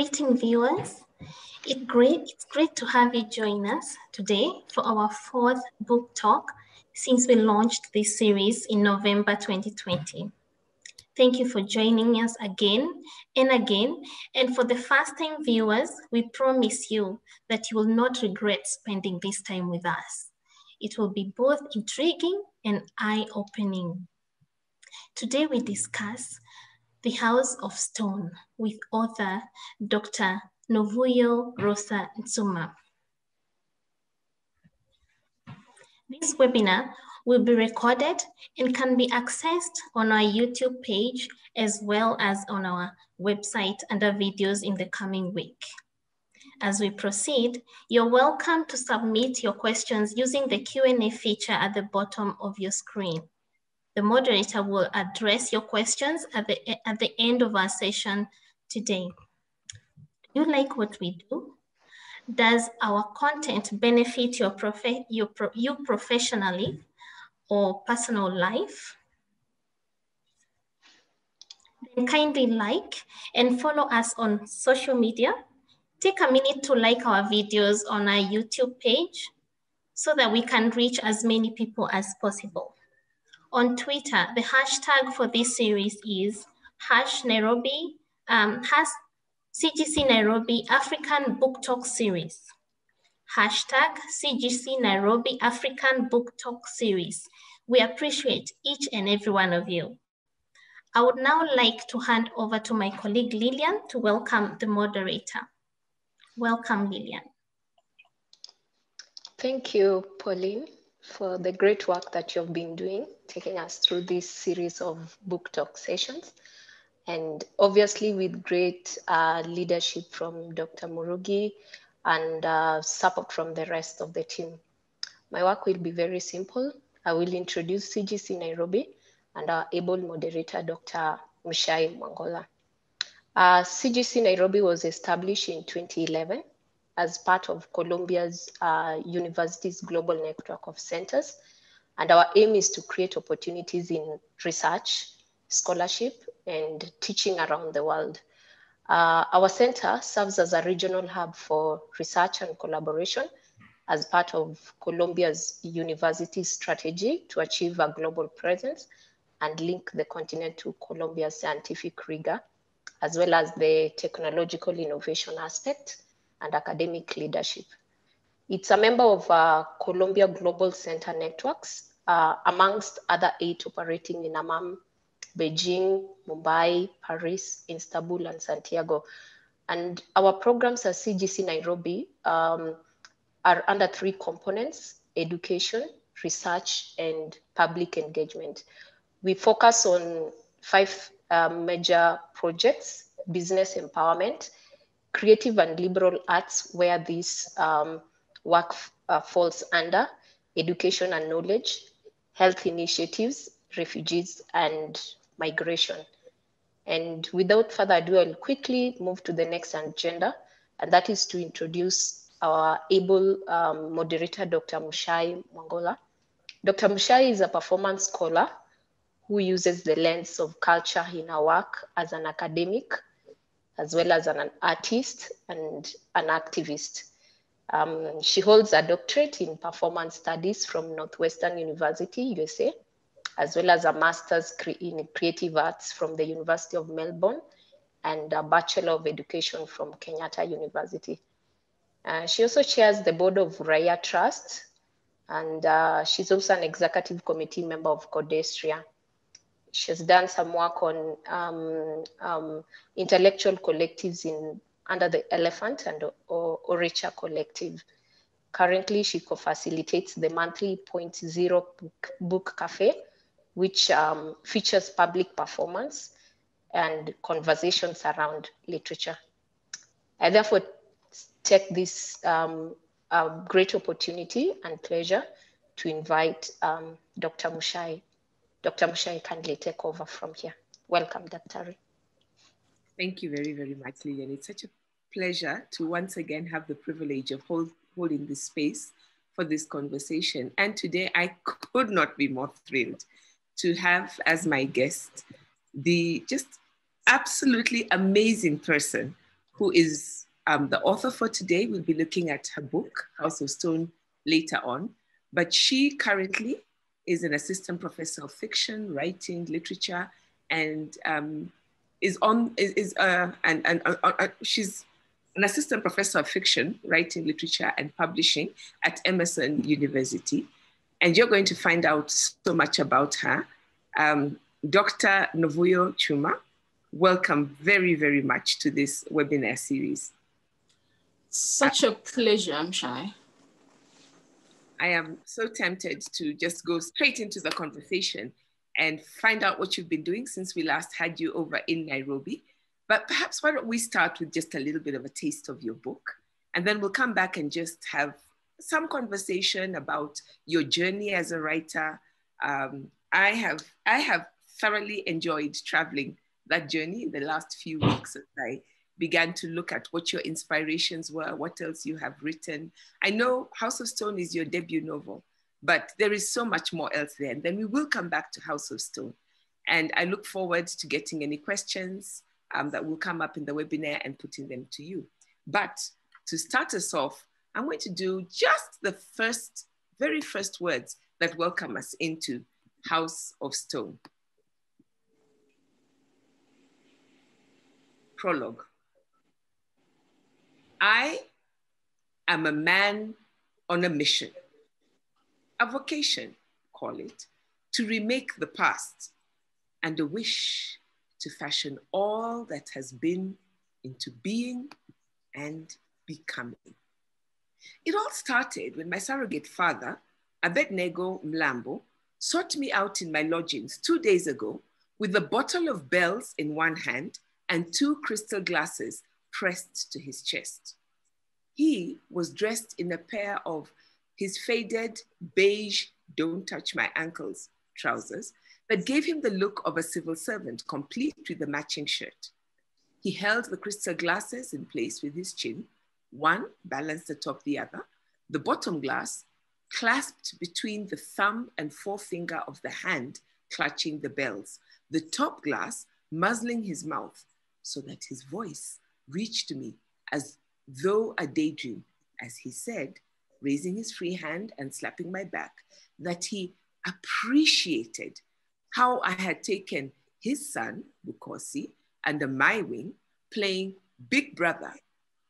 greeting viewers. It great, it's great to have you join us today for our fourth book talk since we launched this series in November 2020. Thank you for joining us again and again. And for the first time viewers, we promise you that you will not regret spending this time with us. It will be both intriguing and eye-opening. Today we discuss The House of Stone with author Dr. Novuyo Rosa Tshuma. This webinar will be recorded and can be accessed on our YouTube page as well as on our website under videos in the coming week. As we proceed, you're welcome to submit your questions using the Q&A feature at the bottom of your screen. The moderator will address your questions at the, at the end of our session today Do you like what we do? Does our content benefit your prof your pro you professionally or personal life? Then kindly like and follow us on social media. Take a minute to like our videos on our YouTube page so that we can reach as many people as possible. On Twitter, the hashtag for this series is hash Nairobi, um, CGC Nairobi African Book Talk Series. Hashtag CGC Nairobi African Book Talk Series. We appreciate each and every one of you. I would now like to hand over to my colleague Lillian to welcome the moderator. Welcome, Lillian. Thank you, Pauline, for the great work that you've been doing, taking us through this series of book talk sessions and obviously with great uh, leadership from Dr. Murugi and uh, support from the rest of the team. My work will be very simple. I will introduce CGC Nairobi and our able moderator, Dr. Mshai Mwangola. Uh, CGC Nairobi was established in 2011 as part of Columbia's uh, university's global network of centers. And our aim is to create opportunities in research, scholarship, and teaching around the world. Uh, our center serves as a regional hub for research and collaboration as part of Columbia's university strategy to achieve a global presence and link the continent to Columbia's scientific rigor, as well as the technological innovation aspect and academic leadership. It's a member of uh, Columbia Global Center Networks, uh, amongst other eight operating in Amman Beijing, Mumbai, Paris, Istanbul, and Santiago. And our programs at CGC Nairobi um, are under three components, education, research, and public engagement. We focus on five um, major projects, business empowerment, creative and liberal arts, where this um, work uh, falls under, education and knowledge, health initiatives, refugees, and migration. And without further ado, I'll quickly move to the next agenda, and that is to introduce our able um, moderator, Dr. Mshai Mwangola. Dr. Mshai is a performance scholar who uses the lens of culture in her work as an academic, as well as an artist and an activist. Um, she holds a doctorate in performance studies from Northwestern University, USA, as well as a master's in creative arts from the University of Melbourne and a Bachelor of Education from Kenyatta University. Uh, she also chairs the board of Raya Trust, and uh, she's also an executive committee member of CODESRIA. She's done some work on um, um, intellectual collectives in under the Elephant and or, Oricha Collective. Currently, she co-facilitates the monthly Point Zero book, book Cafe, which um, features public performance and conversations around literature. I therefore take this um, great opportunity and pleasure to invite um, Dr. Mshai. Dr. Mshai, kindly take over from here. Welcome, Dr. Thank you very, very much, Lillian. It's such a pleasure to once again have the privilege of hold, holding this space for this conversation. And today I could not be more thrilled to have as my guest the just absolutely amazing person who is um, the author for today. We'll be looking at her book, House of Stone, later on. But she currently is an assistant professor of fiction, writing, literature, and um, is on is, is uh, and and uh, uh, uh, she's an assistant professor of fiction, writing, literature, and publishing at Emerson University. And you're going to find out so much about her. Um, Dr. Novuyo Tshuma, welcome very, very much to this webinar series. Such a pleasure, I'm shy. I am so tempted to just go straight into the conversation and find out what you've been doing since we last had you over in Nairobi. But perhaps why don't we start with just a little bit of a taste of your book, and then we'll come back and just have some conversation about your journey as a writer. Um, I have I have thoroughly enjoyed traveling that journey in the last few weeks as I began to look at what your inspirations were, what else you have written. I know House of Stone is your debut novel, but there is so much more else there. And then we will come back to House of Stone. And I look forward to getting any questions um, that will come up in the webinar and putting them to you. But to start us off, I'm going to do just the first, very first words that welcome us into House of Stone. Prologue. I am a man on a mission, a vocation, call it, to remake the past, and a wish to fashion all that has been into being and becoming. It all started when my surrogate father, Abednego Mlambo, sought me out in my lodgings two days ago with a bottle of Bell's in one hand and two crystal glasses pressed to his chest. He was dressed in a pair of his faded beige, don't touch my ankles trousers that gave him the look of a civil servant, complete with a matching shirt. He held the crystal glasses in place with his chin, one balanced atop the other, the bottom glass clasped between the thumb and forefinger of the hand clutching the Bell's, the top glass muzzling his mouth so that his voice reached me as though a daydream, as he said, raising his free hand and slapping my back, that he appreciated how I had taken his son, Bukhosi, under my wing, playing big brother,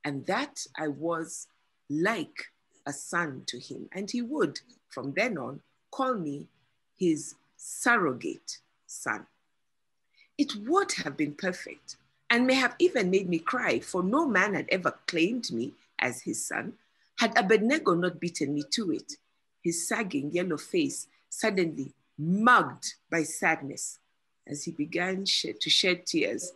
and that I was like a son to him. And he would, from then on, call me his surrogate son. It would have been perfect and may have even made me cry, for no man had ever claimed me as his son, had Abednego not beaten me to it, his sagging yellow face suddenly mugged by sadness as he began to shed tears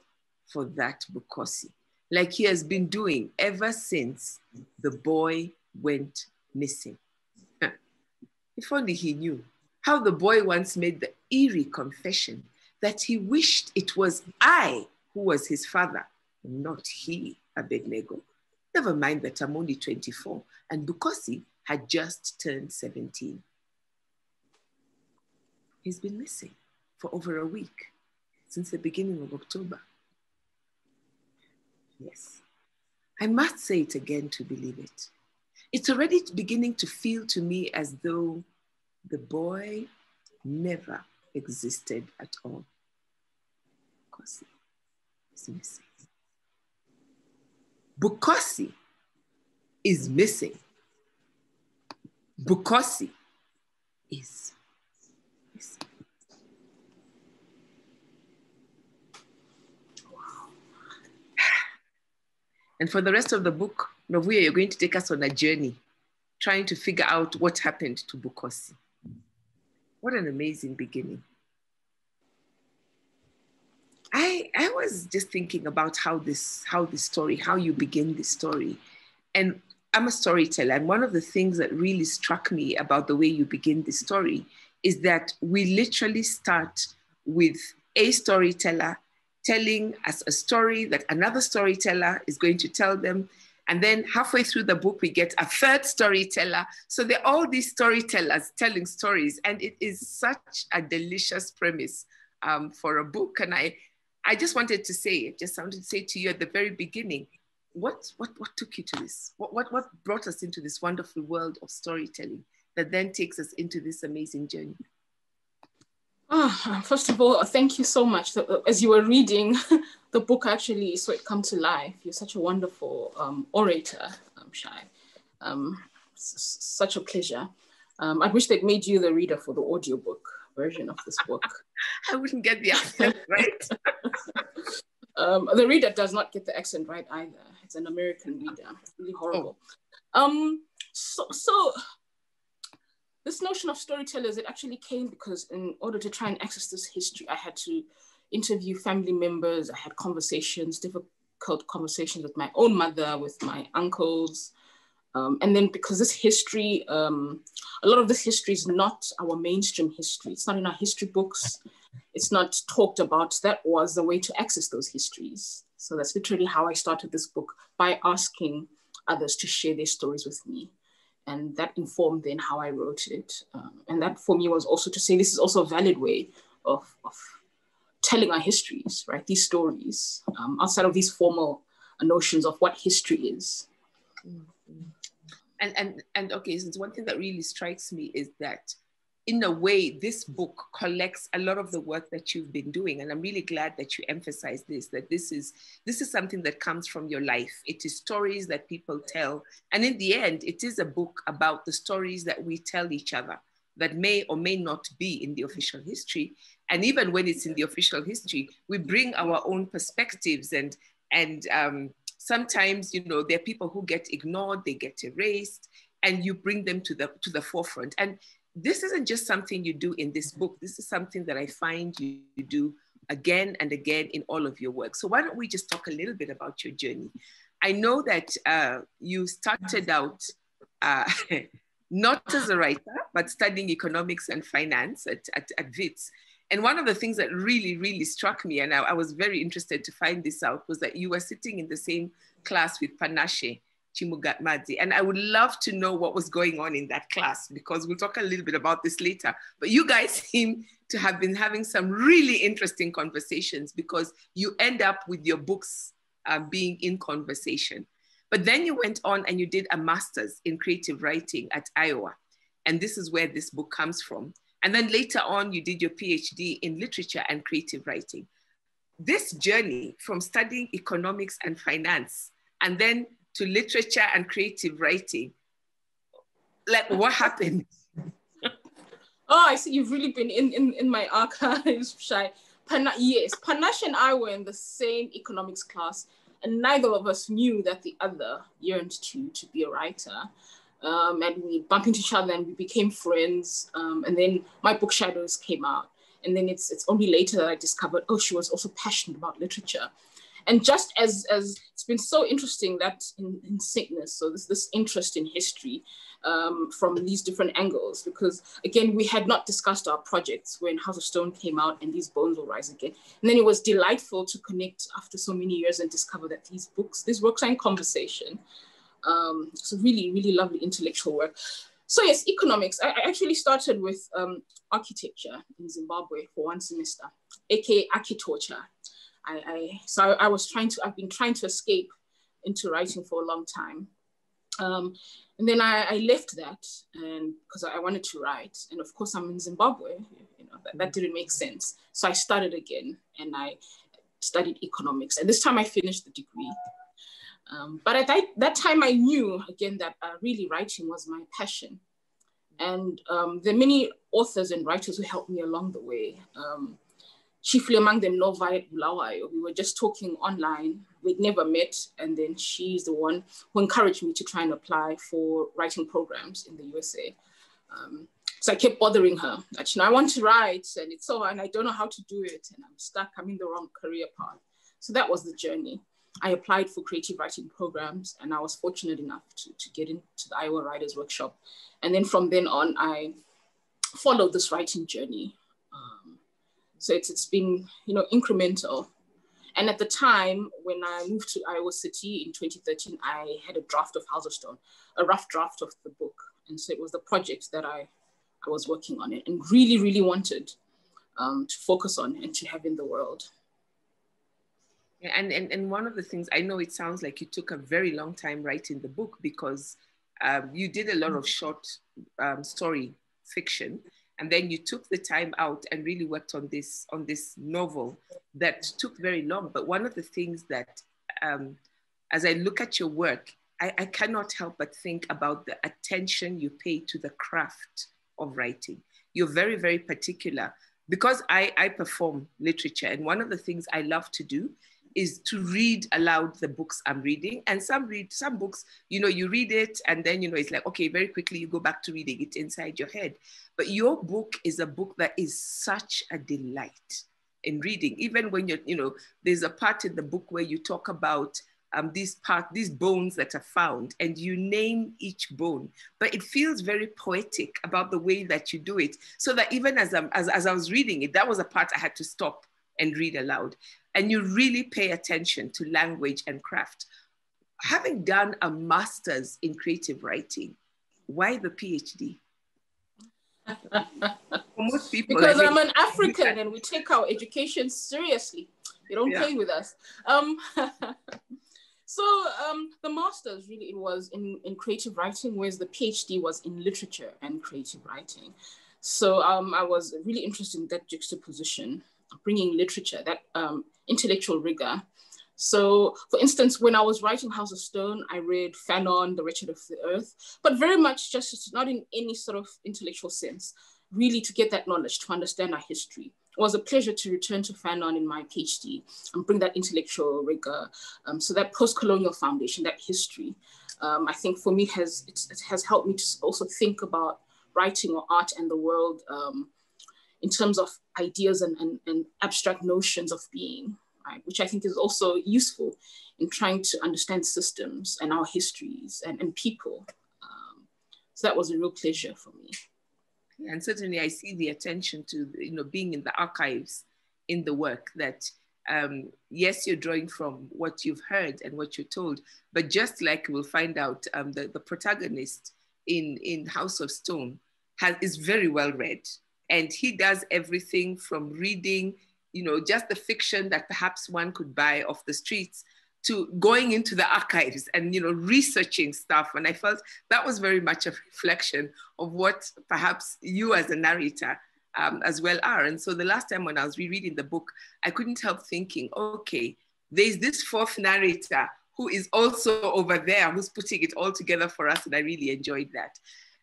for that Bukhosi, like he has been doing ever since the boy went missing. if only he knew how the boy once made the eerie confession that he wished it was I who was his father, not he, Abednego. Never mind that I'm only 24 and Bukhosi had just turned 17. He's been missing for over a week since the beginning of October. Yes, I must say it again to believe it. It's already beginning to feel to me as though the boy never existed at all. Bukhosi is missing. Bukhosi is missing. Bukhosi is missing. And for the rest of the book, Novuyo, you're going to take us on a journey trying to figure out what happened to Bukhosi. What an amazing beginning. I I was just thinking about how this how this story how you begin this story, and I'm a storyteller, and one of the things that really struck me about the way you begin this story is that we literally start with a storyteller telling us a story that another storyteller is going to tell them. And then halfway through the book, we get a third storyteller. So there are all these storytellers telling stories, and it is such a delicious premise um, for a book. And I, I just wanted to say, just wanted to say to you at the very beginning, what, what, what took you to this? What, what, what brought us into this wonderful world of storytelling that then takes us into this amazing journey? Oh, first of all, thank you so much. As you were reading the book, actually saw it come to life. You're such a wonderful um, orator, um, Shai. Um, such a pleasure. Um, I wish they'd made you the reader for the audiobook version of this book. I wouldn't get the accent right. um, the reader does not get the accent right either. It's an American reader. It's really horrible. Oh. Um, so, so this notion of storytellers, it actually came because in order to try and access this history, I had to interview family members. I had conversations, difficult conversations with my own mother, with my uncles, um, and then because this history, um, a lot of this history is not our mainstream history. It's not in our history books. It's not talked about. That was the way to access those histories. So that's literally how I started this book by asking others to share their stories with me. And that informed then how I wrote it. Um, and that for me was also to say this is also a valid way of, of telling our histories, right? These stories um, outside of these formal notions of what history is. Mm-hmm and and and okay so one thing that really strikes me is that in a way this book collects a lot of the work that you've been doing. And i'm really glad that you emphasize this that this is this is something that comes from your life. It is stories that people tell. And in the end it is a book about the stories that we tell each other that may or may not be in the official history. And even when it's in the official history we bring our own perspectives and and um, sometimes you know there are people who get ignored they get erased and you bring them to the to the forefront. And this isn't just something you do in this book. This is something that i find you, you do again and again in all of your work. So why don't we just talk a little bit about your journey? I know that uh, you started out uh, not as a writer but studying economics and finance at, at, at Wits and one of the things that really, really struck me, and I, I, was very interested to find this out, was that you were sitting in the same class with Panashe Chigumadzi. And I would love to know what was going on in that class because we'll talk a little bit about this later. But you guys seem to have been having some really interesting conversations because you end up with your books uh, being in conversation. But then you went on and you did a master's in creative writing at Iowa. And this is where this book comes from. And then later on, you did your PhD in literature and creative writing. This journey from studying economics and finance and then to literature and creative writing, like what happened? oh, I see you've really been in, in, in my archives, Shai. Pana- yes, Panashe and I were in the same economics class, and neither of us knew that the other yearned to, to be a writer um, and we bumped into each other and we became friends. Um, and then my book Shadows came out. And then it's, it's only later that I discovered, oh, she was also passionate about literature. And just as, as it's been so interesting that in, in sickness, so this, this interest in history um, from these different angles, because again, we had not discussed our projects when House of Stone came out and These Bones Will Rise Again. And then it was delightful to connect after so many years and discover that these books, these works are in conversation. Um, so really, really lovely intellectual work. So yes, economics. I, I actually started with um, architecture in Zimbabwe for one semester, aka architecture. I, I so I, I, was trying to. I've been trying to escape into writing for a long time, um, and then I, I, left that and because I wanted to write, and of course I'm in Zimbabwe. You know that, that didn't make sense. So I started again, and I studied economics, and this time I finished the degree. Um, but at that, that time, I knew again that uh, really writing was my passion. And um, there are many authors and writers who helped me along the way. Um, chiefly among them, NoViolet Bulawayo. We were just talking online. We'd never met. And then she's the one who encouraged me to try and apply for writing programs in the USA. Um, so I kept bothering her that, you know, I want to write and it's so, and I don't know how to do it. And I'm stuck, I'm in the wrong career path. So that was the journey. I applied for creative writing programs and I was fortunate enough to, to get into the Iowa Writers Workshop. And then from then on, I followed this writing journey. Um, so it's, it's been, you know, incremental. And at the time when I moved to Iowa City in 2013, I had a draft of House of Stone, a rough draft of the book. And so it was the project that I, I was working on it and really, really wanted um, to focus on and to have in the world. And, and and one of the things I know it sounds like you took a very long time writing the book because um, you did a lot of short um, story fiction, and then you took the time out and really worked on this on this novel that took very long. But one of the things that, um, as I look at your work, I, I cannot help but think about the attention you pay to the craft of writing. You're very very particular because I, I perform literature, and one of the things I love to do is to read aloud the books I'm reading. And some read some books, you know, you read it and then you know it's like, okay, very quickly you go back to reading it inside your head. But your book is a book that is such a delight in reading. Even when you're, you know, there's a part in the book where you talk about um, these part, these bones that are found, and you name each bone. But it feels very poetic about the way that you do it. So that even as, I'm, as, as I was reading it, that was a part I had to stop and read aloud. And you really pay attention to language and craft. Having done a master's in creative writing, why the PhD? most people, because I'm an African and we take our education seriously. They don't yeah. play with us. Um, so um, the master's really it was in, in creative writing, whereas the PhD was in literature and creative writing. So um, I was really interested in that juxtaposition, bringing literature, that um, intellectual rigor. So, for instance, when I was writing House of Stone, I read Fanon, The Wretched of the Earth, but very much just not in any sort of intellectual sense, really to get that knowledge, to understand our history. It was a pleasure to return to Fanon in my PhD and bring that intellectual rigor. Um, so that post-colonial foundation, that history, um, I think for me has it has helped me to also think about writing or art and the world um, in terms of ideas and, and, and abstract notions of being, right? which I think is also useful in trying to understand systems and our histories and, and people. Um, so that was a real pleasure for me. And certainly I see the attention to, you know, being in the archives in the work that um, yes, you're drawing from what you've heard and what you're told, but just like we'll find out, um, the, the protagonist in, in House of Stone has, is very well read and he does everything from reading you know just the fiction that perhaps one could buy off the streets to going into the archives and you know researching stuff. And i felt that was very much a reflection of what perhaps you as a narrator um, as well are. And so the last time when i was rereading the book i couldn't help thinking okay there's this fourth narrator who is also over there who's putting it all together for us. And i really enjoyed that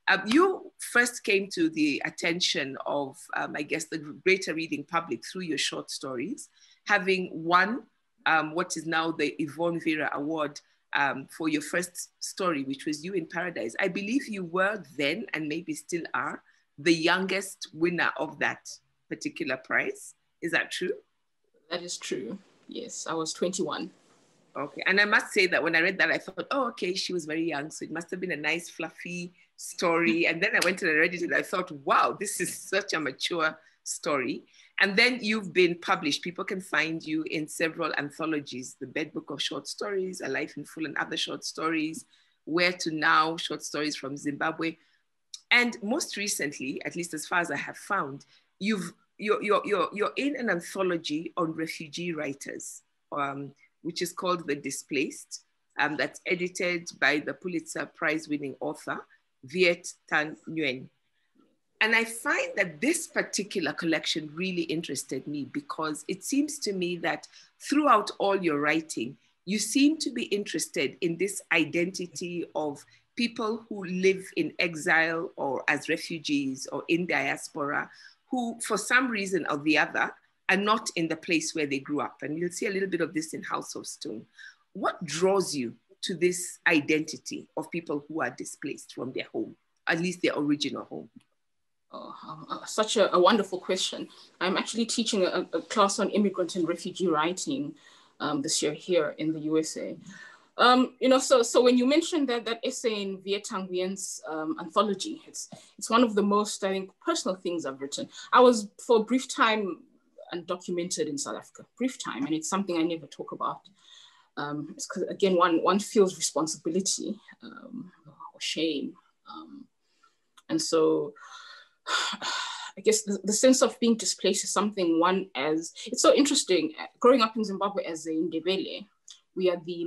um, you first came to the attention of, um, I guess, the greater reading public through your short stories, having won um, what is now the Yvonne Vera Award um, for your first story, which was You in Paradise. I believe you were then, and maybe still are, the youngest winner of that particular prize. Is that true? That is true. Yes, I was 21. Okay, and I must say that when I read that, I thought, oh, okay, she was very young, so it must have been a nice, fluffy story. And then I went to the Reddit and I thought, wow, this is such a mature story. And then you've been published. People can find you in several anthologies The Bed Book of Short Stories, A Life in Full, and other short stories, Where to Now, short stories from Zimbabwe. And most recently, at least as far as I have found, you've, you're, you're, you're, you're in an anthology on refugee writers, um, which is called The Displaced. Um, that's edited by the Pulitzer Prize winning author, Viet Thanh Nguyen. And I find that this particular collection really interested me because it seems to me that throughout all your writing, you seem to be interested in this identity of people who live in exile or as refugees or in diaspora, who for some reason or the other are not in the place where they grew up. And you'll see a little bit of this in House of Stone. What draws you to this identity of people who are displaced from their home, at least their original home? Oh, uh, such a, a, wonderful question. I'm actually teaching a, a, class on immigrant and refugee writing um, this year here in the USA. Um, you know, so so when you mentioned that that essay in Viet Thanh Nguyen's um, anthology, it's it's one of the most I think personal things I've written. I was for a brief time undocumented in South Africa, brief time, and it's something I never talk about um, because again, one, one feels responsibility um, or shame. Um, and so I guess the, the, sense of being displaced is something one as it's so interesting. Growing up in Zimbabwe as a Ndebele, we are the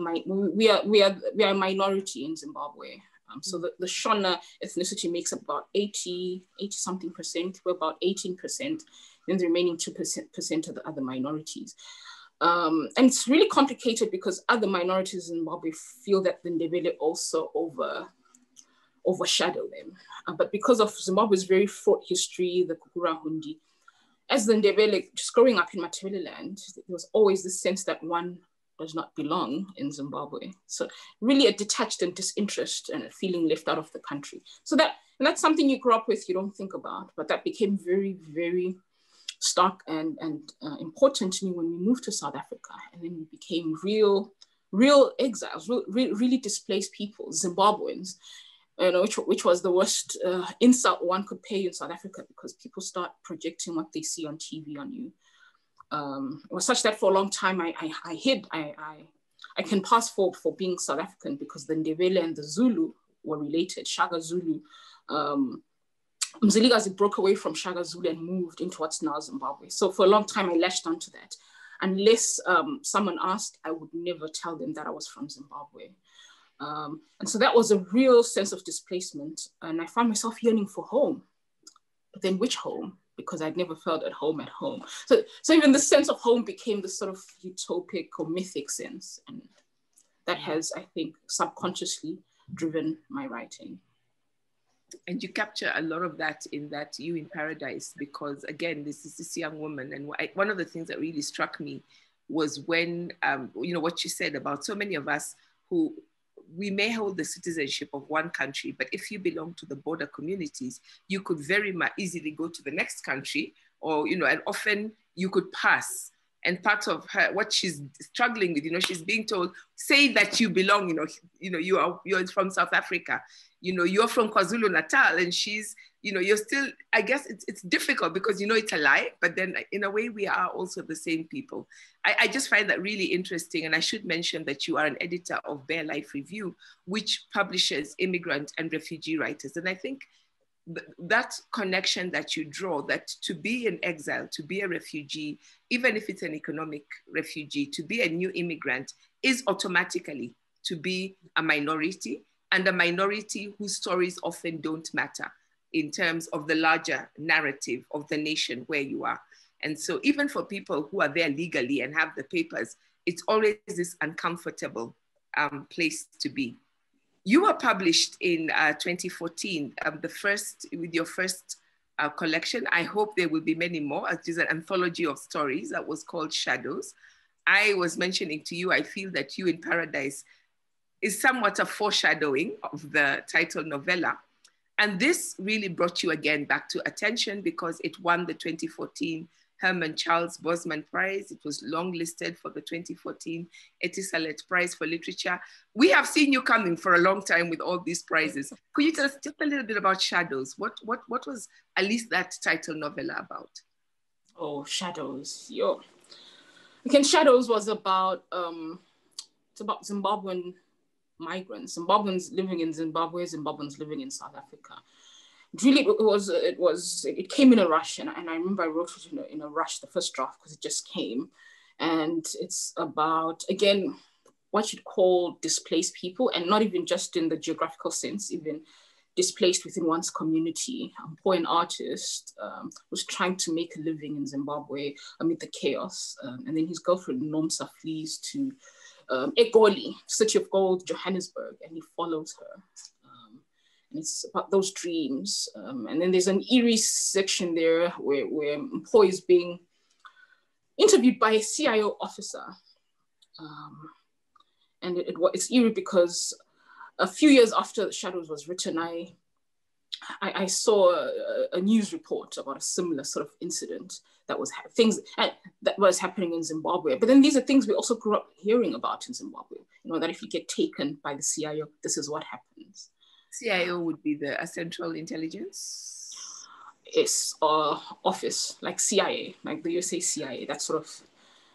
we are we are we are a minority in Zimbabwe. Um, so the, the Shona ethnicity makes up about 80, 80 something percent. We're about 18 percent. Then the remaining two percent percent are the other minorities. Um, and it's really complicated because other minorities in Zimbabwe feel that the Ndebele also over overshadow them. Uh, but because of Zimbabwe's very fraught history, the Gukurahundi, as the Ndebele, just growing up in Matabeleland, there was always this sense that one does not belong in Zimbabwe. So really a detached and disinterest and a feeling left out of the country. So that, and that's something you grew up with, you don't think about, but that became very, very stark and, and uh, important to me when we moved to South Africa. And then we became real, real exiles, real, really displaced people, Zimbabweans you know, which, which was the worst uh, insult one could pay in South Africa because people start projecting what they see on TV on you. Um, it was such that for a long time I, I, I hid, I, I, I, can pass for, for being South African because the Ndebele and the Zulu were related, Shaka Zulu. Um, Mzilikazi broke away from Shaka Zulu and moved into what's now Zimbabwe. So for a long time I latched onto that. Unless um, someone asked, I would never tell them that I was from Zimbabwe. Um, and so that was a real sense of displacement. And I found myself yearning for home. But then which home? Because I'd never felt at home at home. So, so even the sense of home became this sort of utopic or mythic sense. And that has, I think, subconsciously driven my writing. And you capture a lot of that in that You in Paradise, because again, this is this young woman. And I, one of the things that really struck me was when, um, you know, what you said about so many of us who we may hold the citizenship of one country, but if you belong to the border communities, you could very much easily go to the next country, or you know, and often you could pass. And part of her, what she's struggling with, you know, she's being told, say that you belong, you know, you know, you are you're from South Africa, you know, you're from KwaZulu Natal, and she's you know, you're still, I guess it's, it's difficult because you know it's a lie, but then in a way we are also the same people. I, I just find that really interesting. And I should mention that you are an editor of Bare Life Review, which publishes immigrant and refugee writers. And I think th- that connection that you draw, that to be in exile, to be a refugee, even if it's an economic refugee, to be a new immigrant is automatically to be a minority and a minority whose stories often don't matter in terms of the larger narrative of the nation where you are. And so, even for people who are there legally and have the papers, it's always this uncomfortable um, place to be. You were published in uh, 2014, um, the first with your first uh, collection. I hope there will be many more. It is an anthology of stories that was called Shadows. I was mentioning to you, I feel that You in Paradise is somewhat a foreshadowing of the title novella and this really brought you again back to attention because it won the 2014 Herman Charles Bosman Prize. It was longlisted for the 2014 Etisalat Prize for Literature. We have seen you coming for a long time with all these prizes. Could you tell us just a little bit about Shadows? What, what, what was at least that title novella about? Oh, Shadows. Yo. Again, Shadows was about, um, it's about Zimbabwean migrants, Zimbabweans living in Zimbabwe, Zimbabweans living in South Africa. Really, it was it was it came in a rush, and, and I remember I wrote it in a, in a rush, the first draft, because it just came, and it's about again what you'd call displaced people, and not even just in the geographical sense, even displaced within one's community. Mpho an artist um, was trying to make a living in Zimbabwe amid the chaos, um, and then his girlfriend Nomsa flees to um, Egoli, City of Gold, Johannesburg, and he follows her. Um, and it's about those dreams. Um, and then there's an eerie section there where, where Mpho is being interviewed by a CIO officer. Um, and it, it, it's eerie because a few years after Shadows was written, I I, I saw a, a, news report about a similar sort of incident that was ha- things that was happening in Zimbabwe. But then these are things we also grew up hearing about in Zimbabwe. You know that if you get taken by the CIO, this is what happens. CIO would be the uh, Central Intelligence. It's uh, office like CIA, like the USA CIA. That sort of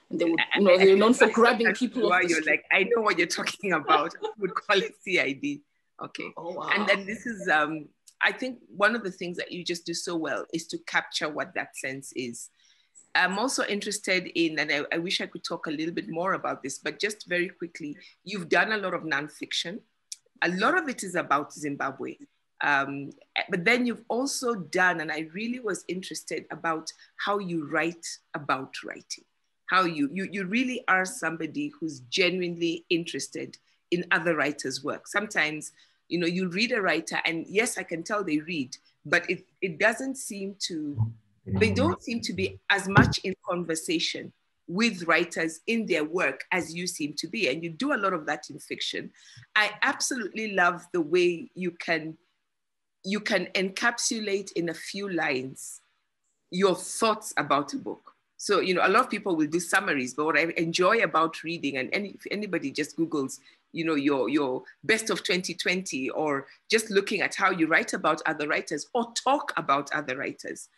and they would, you know, they're known for grabbing people. Why you're like, I know what you're talking about. would call it CID. Okay. Oh, wow. And then this is um, I think one of the things that you just do so well is to capture what that sense is. I'm also interested in, and I, I wish I could talk a little bit more about this, but just very quickly, you've done a lot of nonfiction. A lot of it is about Zimbabwe. Um, but then you've also done, and I really was interested about how you write about writing, how you, you, you really are somebody who's genuinely interested in other writers' work. Sometimes, you know, you read a writer, and yes, I can tell they read, but it, it doesn't seem to, they mm-hmm. don't seem to be as much in conversation with writers in their work as you seem to be. And you do a lot of that in fiction. I absolutely love the way you can you can encapsulate in a few lines your thoughts about a book. So, you know, a lot of people will do summaries, but what I enjoy about reading, and any, if anybody just Googles, you know, your, your best of 2020, or just looking at how you write about other writers or talk about other writers,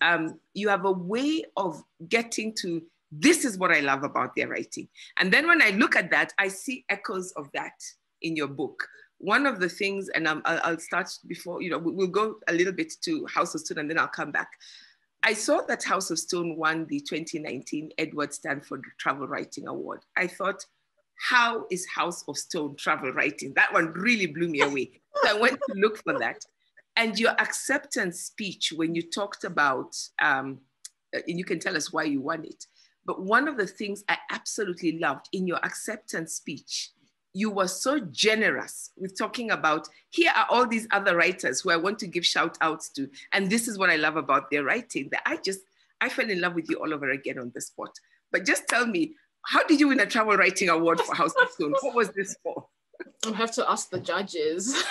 um, you have a way of getting to this is what I love about their writing. And then when I look at that, I see echoes of that in your book one of the things, and i will start before, you know, we'll go a little bit to House of Stone and then I'll come back. I saw that House of Stone won the 2019 Edward Stanford Travel Writing Award. I thought, how is House of Stone travel writing? That one really blew me away. so I went to look for that. And your acceptance speech, when you talked about, um, and you can tell us why you won it, but one of the things I absolutely loved in your acceptance speech you were so generous with talking about here are all these other writers who I want to give shout outs to. And this is what I love about their writing that I just, I fell in love with you all over again on the spot. But just tell me, how did you win a travel writing award for House of Stone? What was this for? I have to ask the judges.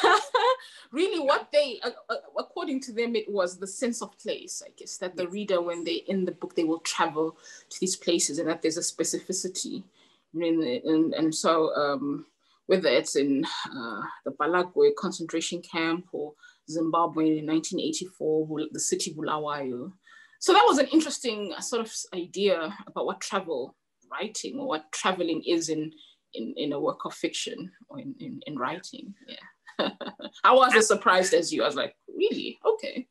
really, what they, uh, uh, according to them, it was the sense of place, I guess, that the reader, when they in the book, they will travel to these places and that there's a specificity. And, and, and so, um, whether it's in uh, the Bhalagwe concentration camp or Zimbabwe in 1984, the city Bulawayo. So that was an interesting uh, sort of idea about what travel writing or what traveling is in, in, in a work of fiction or in, in, in writing. Yeah. I was as surprised as you. I was like, really? Okay.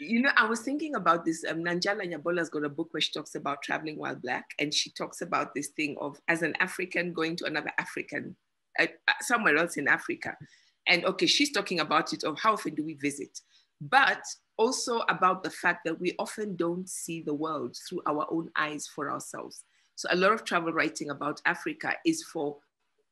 You know, I was thinking about this. Um, Nanjala Nyabola's got a book where she talks about traveling while black, and she talks about this thing of as an African going to another African uh, somewhere else in Africa. And okay, she's talking about it of how often do we visit, but also about the fact that we often don't see the world through our own eyes for ourselves. So a lot of travel writing about Africa is for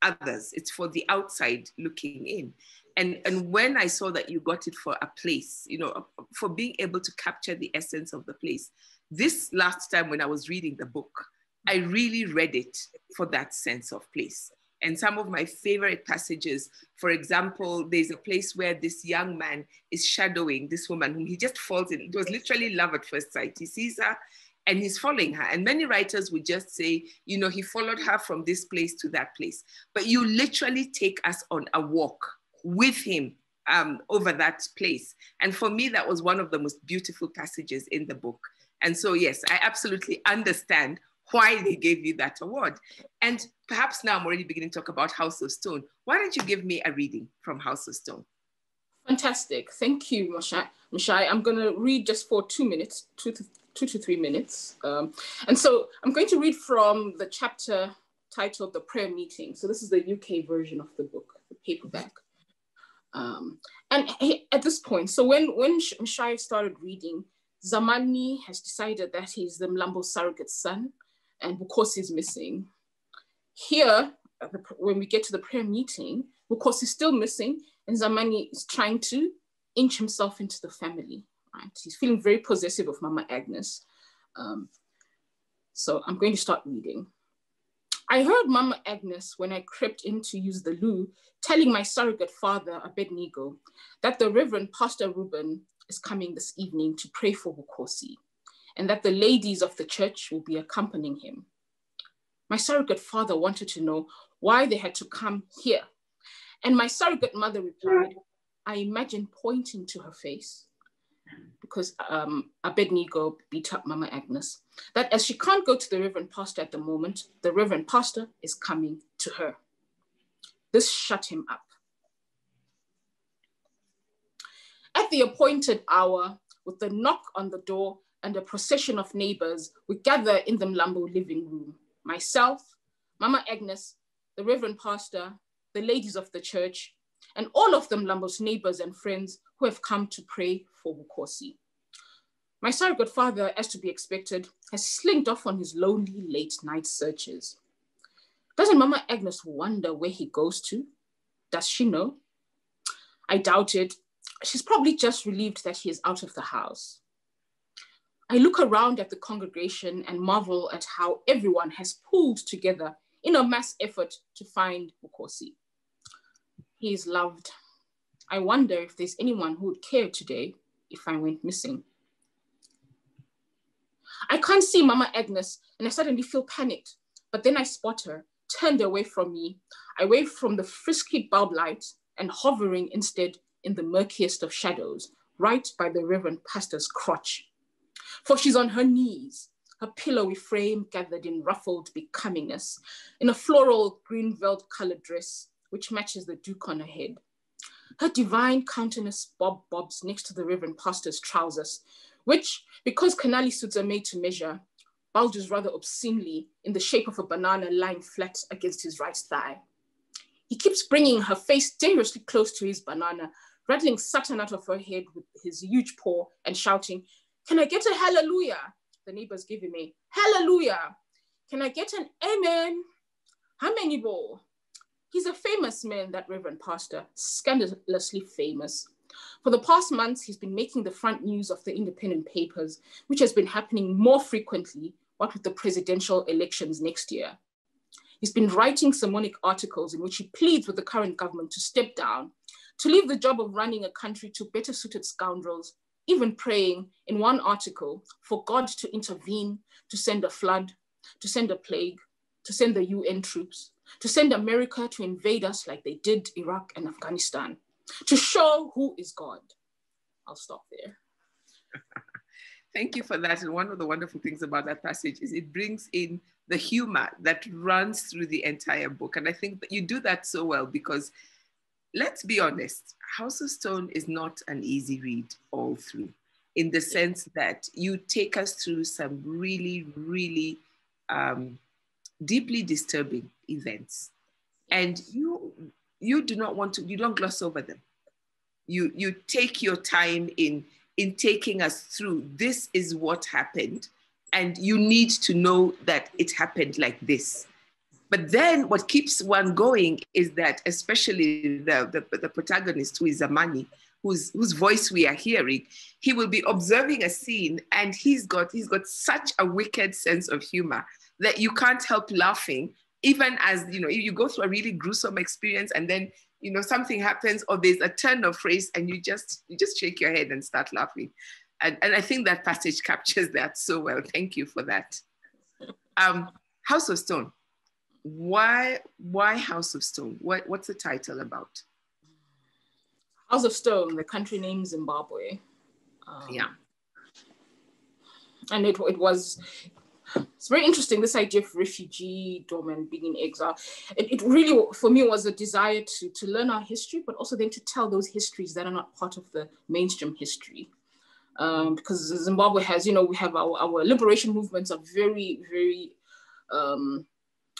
others. It's for the outside looking in. And, and when I saw that you got it for a place, you know, for being able to capture the essence of the place, this last time when I was reading the book, I really read it for that sense of place and some of my favorite passages. For example, there's a place where this young man is shadowing this woman whom he just falls in. It was literally love at first sight. He sees her and he's following her. And many writers would just say, you know, he followed her from this place to that place. But you literally take us on a walk with him um, over that place. And for me, that was one of the most beautiful passages in the book. And so, yes, I absolutely understand why they gave you that award. And perhaps now I'm already beginning to talk about House of Stone. Why don't you give me a reading from House of Stone? Fantastic. Thank you, Mshai. Mshai. I'm going to read just for two minutes, two to, two to three minutes. Um, and so I'm going to read from the chapter titled The Prayer Meeting. So this is the UK version of the book, the paperback. Um, and at this point, so when, when Mshai started reading, Zamani has decided that he's the Mlambo surrogate son and Bukhosi is missing. Here, when we get to the prayer meeting, Bukhosi is still missing, and Zamani is trying to inch himself into the family. Right? He's feeling very possessive of Mama Agnes. Um, so I'm going to start reading. I heard Mama Agnes when I crept in to use the loo, telling my surrogate father, Abednego, that the Reverend Pastor Reuben is coming this evening to pray for Bukhosi and that the ladies of the church will be accompanying him. My surrogate father wanted to know why they had to come here. And my surrogate mother replied, I imagine pointing to her face because um, Abednego beat up Mama Agnes, that as she can't go to the Reverend Pastor at the moment, the Reverend Pastor is coming to her. This shut him up. At the appointed hour, with the knock on the door and a procession of neighbors, we gather in the Mlambo living room. Myself, Mama Agnes, the Reverend Pastor, the ladies of the church, and all of them Mlambo's neighbors and friends who have come to pray for Bukhosi. My surrogate father, as to be expected, has slinked off on his lonely late night searches. Doesn't Mama Agnes wonder where he goes to? Does she know? I doubt it. She's probably just relieved that he is out of the house. I look around at the congregation and marvel at how everyone has pulled together in a mass effort to find Bukhosi. He is loved. I wonder if there's anyone who would care today if I went missing. I can't see Mama Agnes and I suddenly feel panicked, but then I spot her turned away from me, away from the frisky bulb light and hovering instead in the murkiest of shadows, right by the Reverend Pastor's crotch. For she's on her knees, her pillowy frame gathered in ruffled becomingness, in a floral green velvet colored dress, which matches the doek on her head. Her divine countenance bob bobs next to the Reverend Pastor's trousers, which, because Canali suits are made to measure, bulges rather obscenely in the shape of a banana lying flat against his right thigh. He keeps bringing her face dangerously close to his banana, rattling Satan out of her head with his huge paw and shouting, Can I get a hallelujah? The neighbors give him a hallelujah. Can I get an amen? How many more? He's a famous man, that Reverend Pastor, scandalously famous. For the past months, he's been making the front news of the independent papers, which has been happening more frequently what with the presidential elections next year. He's been writing sermonic articles in which he pleads with the current government to step down, to leave the job of running a country to better suited scoundrels, even praying in one article for God to intervene, to send a flood, to send a plague, to send the UN troops, to send America to invade us like they did Iraq and Afghanistan, to show who is God. I'll stop there. Thank you for that. And one of the wonderful things about that passage is it brings in the humor that runs through the entire book. And I think that you do that so well because let's be honest, House of Stone is not an easy read all through, in the sense that you take us through some really, really um, deeply disturbing events. And you you do not want to, you don't gloss over them. You you take your time in in taking us through this is what happened and you need to know that it happened like this but then what keeps one going is that especially the, the, the protagonist who is amani whose, whose voice we are hearing he will be observing a scene and he's got he's got such a wicked sense of humor that you can't help laughing even as you know you go through a really gruesome experience and then you know something happens or there's a turn of phrase and you just you just shake your head and start laughing. And, and i think that passage captures that so well. Thank you for that. Um, house of stone. Why why house of stone? What, what's the title about? House of stone the country name zimbabwe. Um, yeah. And it, it was it's very interesting this idea of refugee and being in exile. It, it really for me was a desire to to learn our history but also then to tell those histories that are not part of the mainstream history. Um, because zimbabwe has you know we have our, our liberation movements are very very um,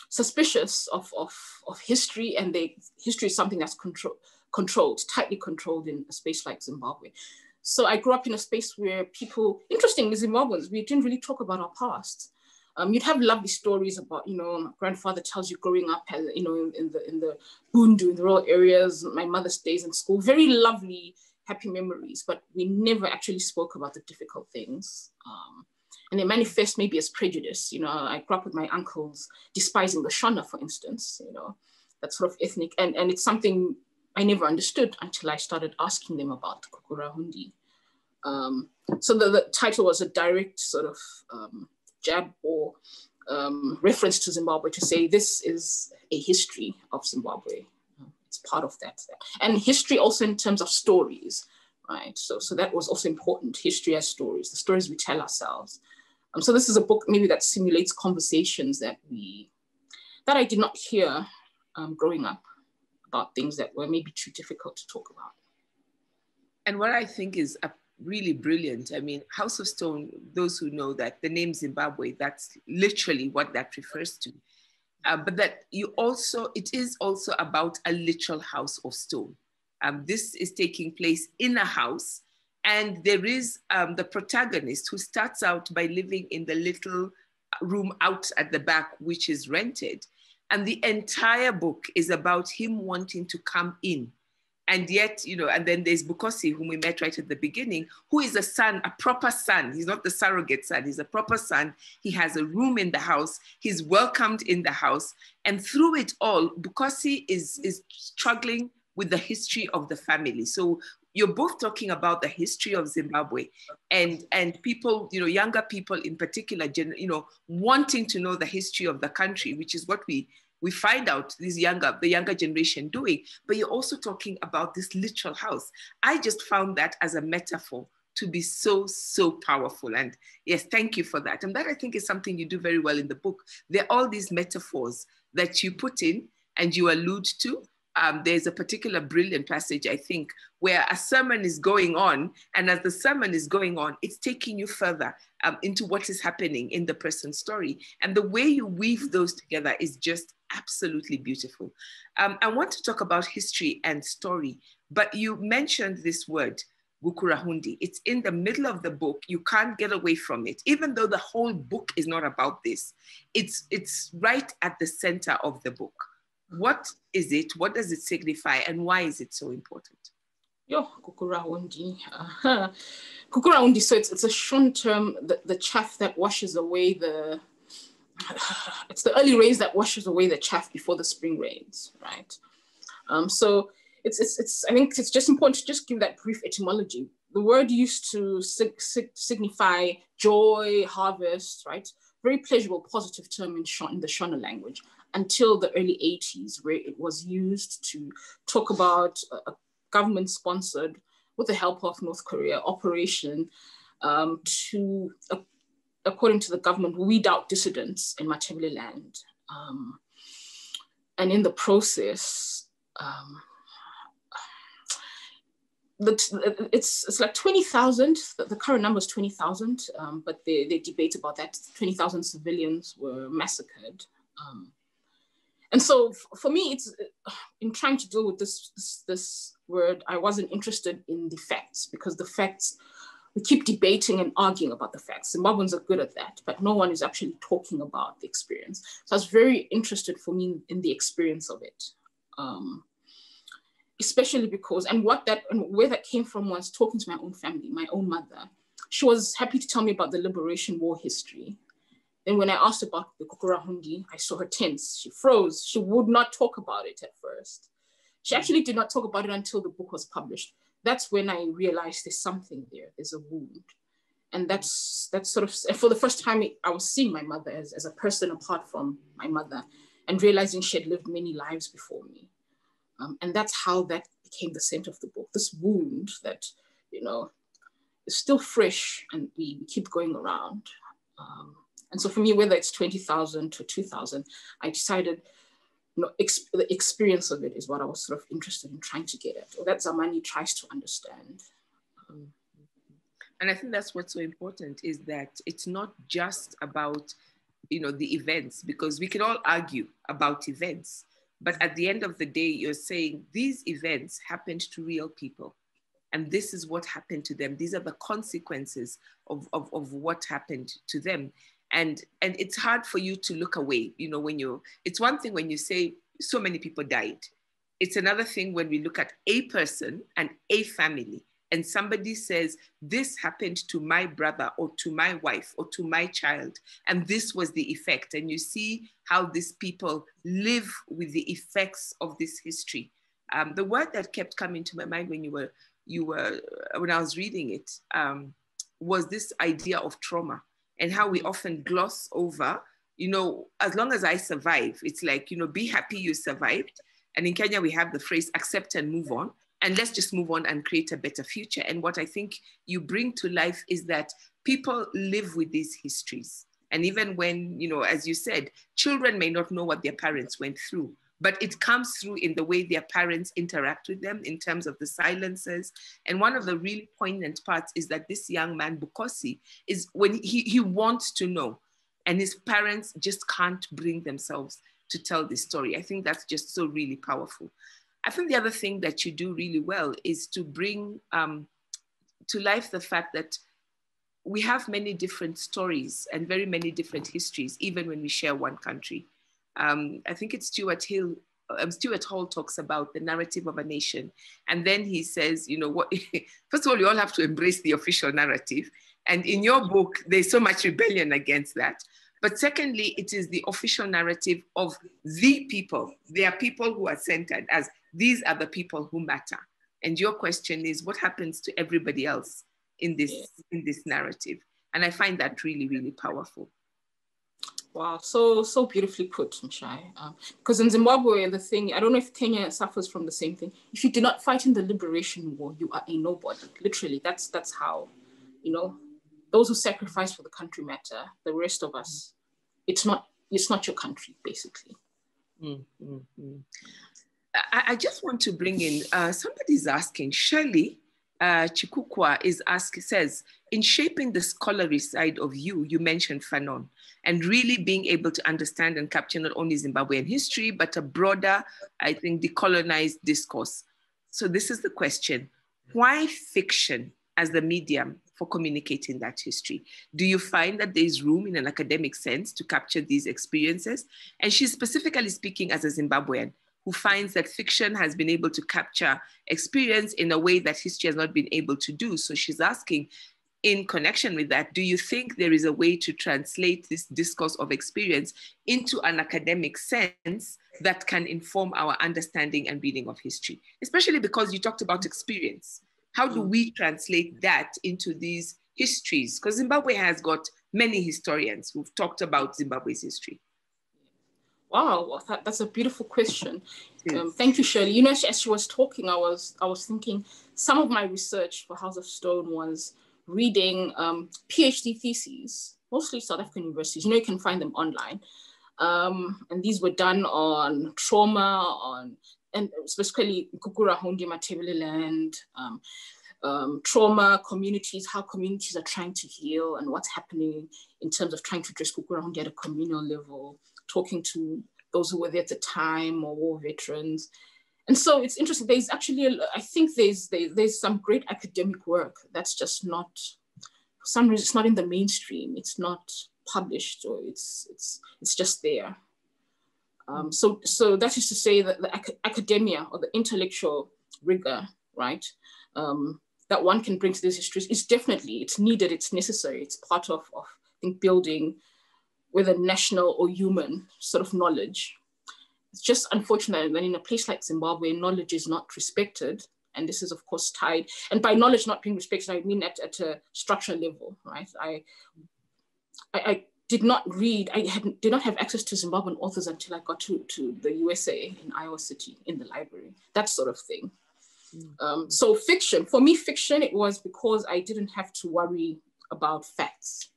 suspicious of, of, of history and they history is something that's control, controlled tightly controlled in a space like zimbabwe. So I grew up in a space where people, interestingly, Zimbabweans, we didn't really talk about our past. Um, you'd have lovely stories about, you know, my grandfather tells you growing up, as, you know, in, in the in the Bundu, in the rural areas, my mother stays in school, very lovely, happy memories, but we never actually spoke about the difficult things. Um, and they manifest maybe as prejudice. You know, I grew up with my uncles despising the Shona, for instance, you know, that sort of ethnic, and, and it's something I never understood until I started asking them about Gukurahundi. Um, so the, the, title was a direct sort of um, jab or um, reference to Zimbabwe to say this is a history of Zimbabwe. It's part of that. And history also in terms of stories, right? So, so that was also important, history as stories, the stories we tell ourselves. Um, so this is a book maybe that simulates conversations that we, that I did not hear um, growing up about things that were maybe too difficult to talk about. And what I think is a really brilliant. I mean, House of Stone, those who know that the name Zimbabwe, that's literally what that refers to. Uh, but that you also, it is also about a literal house of stone. Um, this is taking place in a house, and there is um, the protagonist who starts out by living in the little room out at the back, which is rented. And the entire book is about him wanting to come in and yet, you know, and then there's Bukhosi, whom we met right at the beginning, who is a son, a proper son. He's not the surrogate son, he's a proper son. He has a room in the house, he's welcomed in the house. And through it all, Bukhosi is, is struggling with the history of the family. So you're both talking about the history of Zimbabwe and and people, you know, younger people in particular, you know, wanting to know the history of the country, which is what we we find out these younger, the younger generation doing, but you're also talking about this literal house. I just found that as a metaphor to be so, so powerful. And yes, thank you for that. And that I think is something you do very well in the book. There are all these metaphors that you put in and you allude to. Um, there's a particular brilliant passage, I think, where a sermon is going on. And as the sermon is going on, it's taking you further um, into what is happening in the person's story. And the way you weave those together is just absolutely beautiful. Um, I want to talk about history and story, but you mentioned this word, Gukurahundi. It's in the middle of the book. You can't get away from it, even though the whole book is not about this. It's, it's right at the center of the book. What is it? What does it signify? And why is it so important? Yo, Gukurahundi. Uh-huh. So it's, it's a Shon term, the, the chaff that washes away the, it's the early rains that washes away the chaff before the spring rains, right? Um, so it's, it's, it's, I think it's just important to just give that brief etymology. The word used to sig sig signify joy, harvest, right? Very pleasurable, positive term in, Shona, in the Shona language until the early 80s, where it was used to talk about a, government sponsored, with the help of North Korea, operation um, to according to the government, weed out dissidents in Matabeleland. Um, and in the process, um, the, it's, it's like 20,000, the, the, current number is 20,000, um, but they, they debate about that. 20,000 civilians were massacred. Um, and so for me, it's in trying to deal with this, this, this word, I wasn't interested in the facts because the facts we keep debating and arguing about the facts. Zimbabweans are good at that, but no one is actually talking about the experience. So I was very interested for me in the experience of it. Um, especially because, and what that, and where that came from was talking to my own family, my own mother. She was happy to tell me about the Liberation War history. Then when I asked about the Gukurahundi, I saw her tense. She froze. She would not talk about it at first. She actually did not talk about it until the book was published that's when I realized there's something there, there's a wound. And that's that's sort of for the first time I was seeing my mother as, as a person apart from my mother and realizing she had lived many lives before me. Um, and that's how that became the center of the book. This wound that, you know, is still fresh and we, we keep going around. Um, and so for me, whether it's 20,000 to 2,000, I decided you know, ex- the experience of it is what I was sort of interested in trying to get at, or that Zamani tries to understand. Um, and I think that's what's so important is that it's not just about, you know, the events, because we can all argue about events, but at the end of the day, you're saying these events happened to real people. And this is what happened to them. These are the consequences of, of, of what happened to them and and it's hard for you to look away you know when you it's one thing when you say so many people died. It's another thing when we look at a person and a family and somebody says this happened to my brother or to my wife or to my child and this was the effect. And you see how these people live with the effects of this history. Um, the word that kept coming to my mind when you were you were when i was reading it um, was this idea of trauma and how we often gloss over, you know, as long as I survive, it's like, you know, be happy you survived. And in Kenya, we have the phrase accept and move on. And let's just move on and create a better future. And what I think you bring to life is that people live with these histories. And even when, you know, as you said, children may not know what their parents went through, but it comes through in the way their parents interact with them in terms of the silences. And one of the really poignant parts is that this young man, Bukhosi, is when he, he wants to know, and his parents just can't bring themselves to tell this story. I think that's just so really powerful. I think the other thing that you do really well is to bring um, to life the fact that we have many different stories and very many different histories, even when we share one country. Um, I think it's Stuart Hill. Um, Stuart Hall talks about the narrative of a nation, and then he says, you know, what? first of all, you all have to embrace the official narrative, and in your book, there's so much rebellion against that. But secondly, it is the official narrative of the people. There are people who are centered as these are the people who matter. And your question is, what happens to everybody else in this in this narrative? And I find that really, really powerful. Wow, so so beautifully put, Mshai. Um, because in Zimbabwe, the thing I don't know if Kenya suffers from the same thing. If you do not fight in the liberation war, you are a nobody. Literally, that's that's how, you know, those who sacrifice for the country matter. The rest of us, it's not it's not your country, basically. Mm, mm, mm. I, I, just want to bring in uh, somebody's asking Shirley uh, Chikukwa is asked says in shaping the scholarly side of you, you mentioned Fanon and really being able to understand and capture not only Zimbabwean history, but a broader, I think, decolonized discourse. So this is the question, why fiction as the medium for communicating that history? Do you find that there's room in an academic sense to capture these experiences? And she's specifically speaking as a Zimbabwean who finds that fiction has been able to capture experience in a way that history has not been able to do. So she's asking, in connection with that, do you think there is a way to translate this discourse of experience into an academic sense that can inform our understanding and reading of history? Especially because you talked about experience. How do we translate that into these histories? Because Zimbabwe has got many historians who've talked about Zimbabwe's history. Wow, that's a beautiful question. Yes. Um, thank you, Shirley. You know, as she was talking, I was I was thinking some of my research for House of Stone was reading um, PhD theses, mostly South African universities. You know, you can find them online. Um, and these were done on trauma, on and specifically Gukurahundi Matabeleland, um, um, trauma communities, how communities are trying to heal and what's happening in terms of trying to address Gukurahundi at a communal level, talking to those who were there at the time or war veterans, and so it's interesting. There's actually, I think there's there, there's some great academic work that's just not, for some reason, it's not in the mainstream. It's not published, or it's it's it's just there. Um, so so that is to say that the ac academia or the intellectual rigor, right, um, that one can bring to these histories is definitely it's needed. It's necessary. It's part of of I think building whether national or human sort of knowledge it's just unfortunate that in a place like Zimbabwe, knowledge is not respected. And this is, of course, tied. And by knowledge not being respected, I mean at, at a structural level, right? I, I, I did not read, I had, did not have access to Zimbabwean authors until I got to, to the USA in Iowa City in the library, that sort of thing. Mm. Um, so fiction, for me, fiction, it was because I didn't have to worry about facts.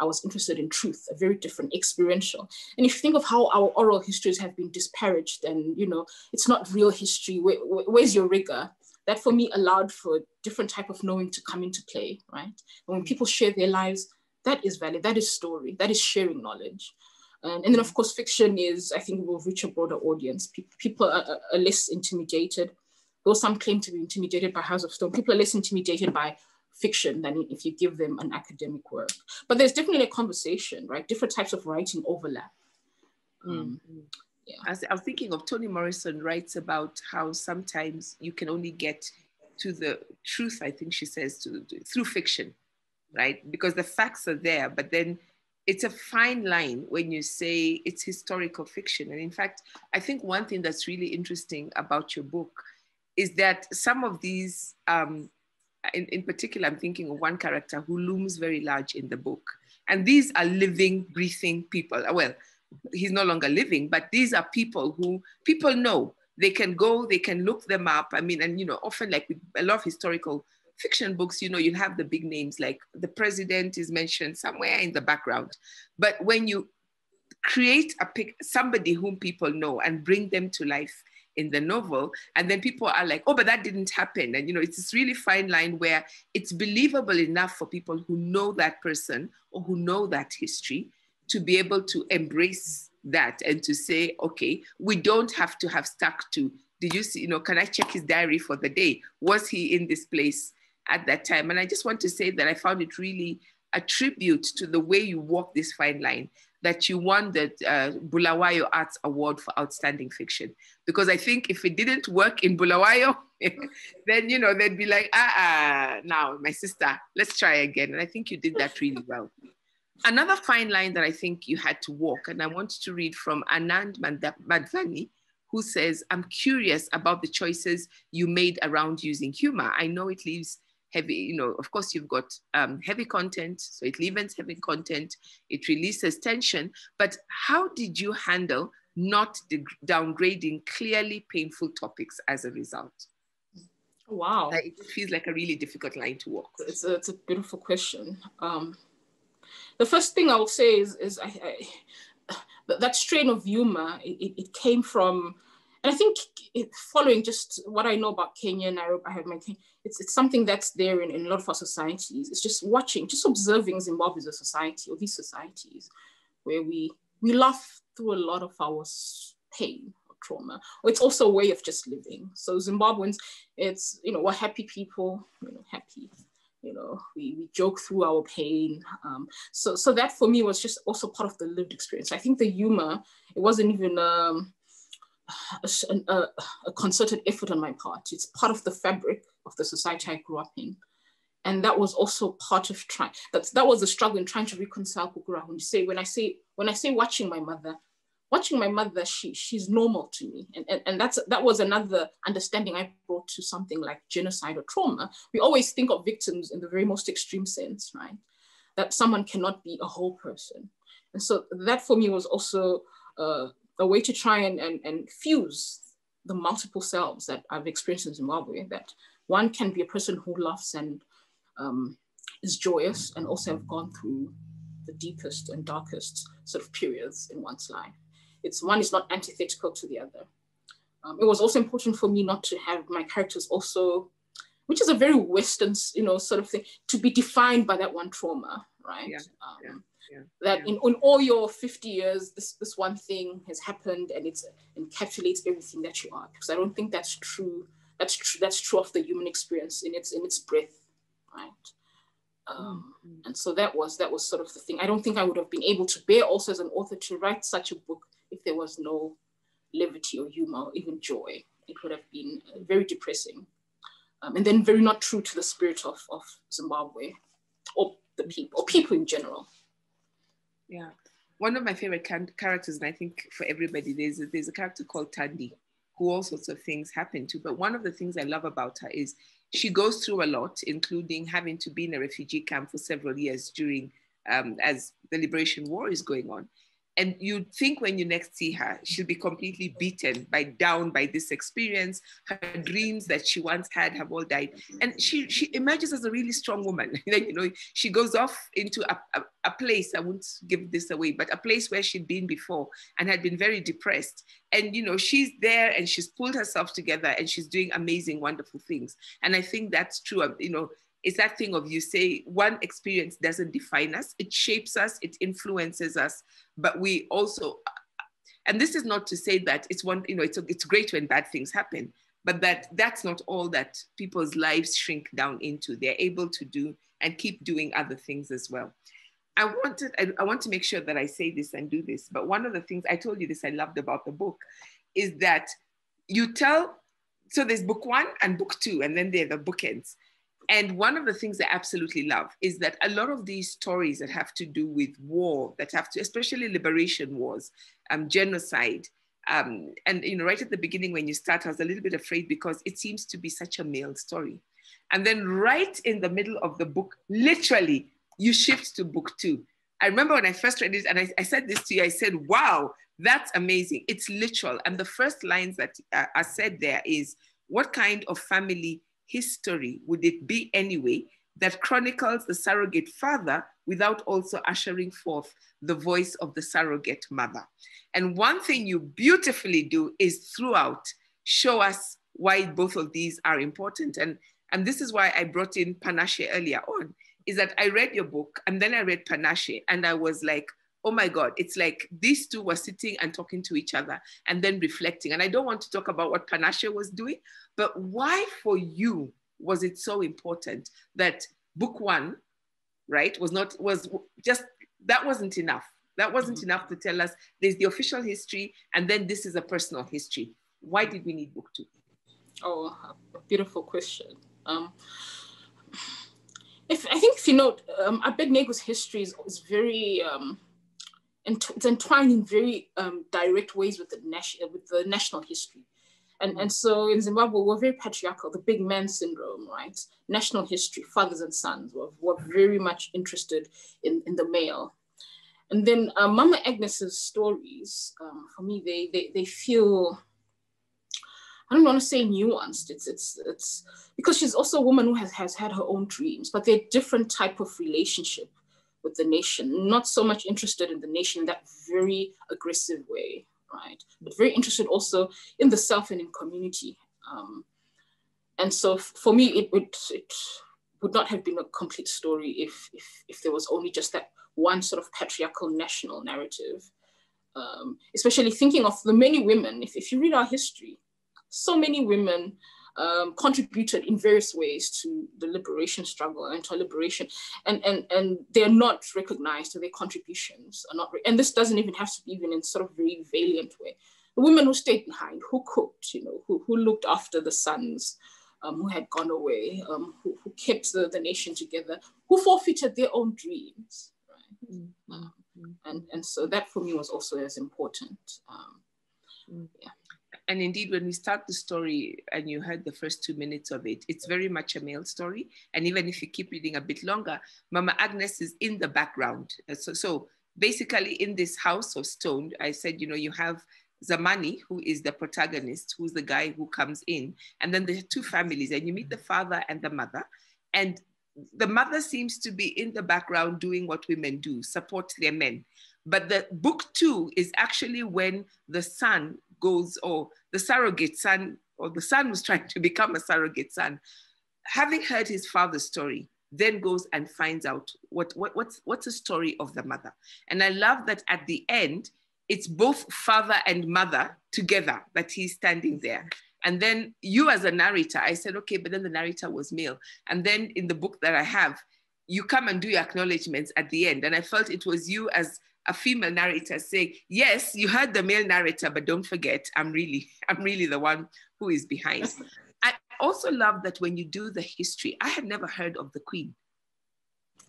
I was interested in truth, a very different experiential. And if you think of how our oral histories have been disparaged and, you know, it's not real history, where, where's your rigor? That for me allowed for a different type of knowing to come into play, right? And when mm. people share their lives, that is valid, that is story, that is sharing knowledge. And, and then of course, fiction is, I think will reach a broader audience. People are, are less intimidated, though some claim to be intimidated by House of Stone, people are less intimidated by fiction than if you give them an academic work. But there's definitely a conversation, right? Different types of writing overlap. Mm. Yeah. As I'm thinking of Toni Morrison writes about how sometimes you can only get to the truth, I think she says, to, through fiction, right? Because the facts are there, but then it's a fine line when you say it's historical fiction. And in fact, I think one thing that's really interesting about your book is that some of these um, in, in particular, I'm thinking of one character who looms very large in the book. And these are living, breathing people. Uh, well, he's no longer living, but these are people who people know. They can go, they can look them up. I mean, and you know, often like with a lot of historical fiction books, you know, you'll have the big names like the president is mentioned somewhere in the background. But when you create a pic, somebody whom people know and bring them to life in the novel and then people are like oh but that didn't happen. And you know it's this really fine line where it's believable enough for people who know that person or who know that history to be able to embrace that and to say okay we don't have to have stuck to did you see you know can i check his diary for the day? Was he in this place at that time? And i just want to say that i found it really a tribute to the way you walk this fine line that you won the uh, Bulawayo Arts Award for Outstanding Fiction. Because I think if it didn't work in Bulawayo, then, you know, they'd be like, ah, ah, now, my sister, let's try again. And I think you did that really well. Another fine line that I think you had to walk, and I want to read from Anand Madhvani, who says, I'm curious about the choices you made around using humor. I know it leaves heavy, you know, of course you've got um, heavy content, so it leavens heavy content, it releases tension, but how did you handle not downgrading clearly painful topics as a result? Wow. It feels like a really difficult line to walk. It's a, it's a beautiful question. Um, the first thing I will say is, is I, I, that strain of humor, it, it came from and I think following just what I know about Kenya, Nairobi, I have my, it's, it's something that's there in, in a lot of our societies. It's just watching, just observing Zimbabwe as a society or these societies where we, we laugh through a lot of our pain or trauma, or it's also a way of just living. So Zimbabweans, it's, you know, we're happy people, you know, happy you know we, we joke through our pain um, so so that for me was just also part of the lived experience i think the humor it wasn't even um, a, a, a, concerted effort on my part. It's part of the fabric of the society I grew up in. And that was also part of trying, that, that was the struggle in trying to reconcile Kukura. When you say, when I say, when I say watching my mother, watching my mother, she, she's normal to me. And, and, and that's, that was another understanding I brought to something like genocide or trauma. We always think of victims in the very most extreme sense, right? That someone cannot be a whole person. And so that for me was also uh, a way to try and, and, and fuse the multiple selves that I've experienced in Zimbabwe, that one can be a person who loves and um, is joyous and also have gone through the deepest and darkest sort of periods in one's life. It's one is not antithetical to the other. Um, it was also important for me not to have my characters also, which is a very Western, you know, sort of thing, to be defined by that one trauma, right? Yeah, um, yeah yeah. that yeah. in, in all your 50 years this this one thing has happened and it's encapsulates everything that you are because i don't think that's true that's true that's true of the human experience in its in its breadth right um, mm-hmm. and so that was that was sort of the thing i don't think i would have been able to bear also as an author to write such a book if there was no levity or humor or even joy it would have been uh, very depressing um, and then very not true to the spirit of, of zimbabwe or the people or people in general yeah. One of my favorite characters, and I think for everybody, there's a, there's a character called Tandy, who all sorts of things happen to. But one of the things I love about her is she goes through a lot, including having to be in a refugee camp for several years during um, as the liberation war is going on. And you'd think when you next see her, she'll be completely beaten by down by this experience. Her dreams that she once had have all died. And she she emerges as a really strong woman. you know, she goes off into a, a, a place, I won't give this away, but a place where she'd been before and had been very depressed. And you know, she's there and she's pulled herself together and she's doing amazing, wonderful things. And I think that's true. You know, it's that thing of you say one experience doesn't define us, it shapes us, it influences us, but we also, and this is not to say that it's one, you know, it's, it's great when bad things happen, but that that's not all that people's lives shrink down into. They're able to do and keep doing other things as well. I wanted, I, I want to make sure that I say this and do this, but one of the things I told you this I loved about the book is that you tell, so there's book one and book two, and then they're the bookends. And one of the things I absolutely love is that a lot of these stories that have to do with war, that have to, especially liberation wars, um, genocide, um, and you know, right at the beginning when you start, I was a little bit afraid because it seems to be such a male story. And then right in the middle of the book, literally, you shift to book two. I remember when I first read it, and I, I said this to you, I said, wow, that's amazing. It's literal. And the first lines that uh, are said there is, what kind of family history would it be anyway that chronicles the surrogate father without also ushering forth the voice of the surrogate mother. And one thing you beautifully do is throughout show us why both of these are important. And, and this is why I brought in Panashe earlier on, is that I read your book and then I read Panashe and I was like, oh my God, it's like these two were sitting and talking to each other and then reflecting. And I don't want to talk about what Panashe was doing, but why for you was it so important that book one, right, was not, was just, that wasn't enough. That wasn't mm-hmm. enough to tell us there's the official history and then this is a personal history. Why did we need book two? Oh, beautiful question. Um, if I think if you know, um, Abednego's history is, is very um, it's entwined in very um, direct ways with the national with the national history. And, and so in Zimbabwe, we're very patriarchal, the big man syndrome, right? National history, fathers and sons were, were very much interested in, in the male. And then uh, Mama Agnes's stories, um, for me, they, they, they feel I don't want to say nuanced. It's it's it's because she's also a woman who has, has had her own dreams, but they're different type of relationship with the nation. Not so much interested in the nation in that very aggressive way, right? But very interested also in the self and in community. Um, and so for me, it would it would not have been a complete story if if if there was only just that one sort of patriarchal national narrative. Um, especially thinking of the many women, if, if you read our history, so many women um, contributed in various ways to the liberation struggle and to liberation, and and and they're not recognized. So Their contributions are not, and this doesn't even have to be even in sort of very valiant way. The women who stayed behind, who cooked, you know, who who looked after the sons. Um, who had gone away, um, who, who kept the, the nation together, who forfeited their own dreams, right? Mm-hmm. Um, and, and so that for me was also as important. Um, mm. yeah and indeed, when we start the story and you heard the first two minutes of it, it's very much a male story. And even if you keep reading a bit longer, Mama Agnes is in the background. Uh, so, so basically, in this house of stone, I said, you know, you have Zamani, who is the protagonist, who's the guy who comes in, and then the two families, and you meet the father and the mother. And the mother seems to be in the background doing what women do support their men. But the book two is actually when the son goes, or the surrogate son, or the son was trying to become a surrogate son, having heard his father's story, then goes and finds out what, what what's what's the story of the mother. And I love that at the end, it's both father and mother together that he's standing there. And then you as a narrator, I said, okay, but then the narrator was male. And then in the book that I have, you come and do your acknowledgements at the end. And I felt it was you as a female narrator say, yes, you heard the male narrator, but don't forget, I'm really, I'm really the one who is behind. I also love that when you do the history, I had never heard of the queen.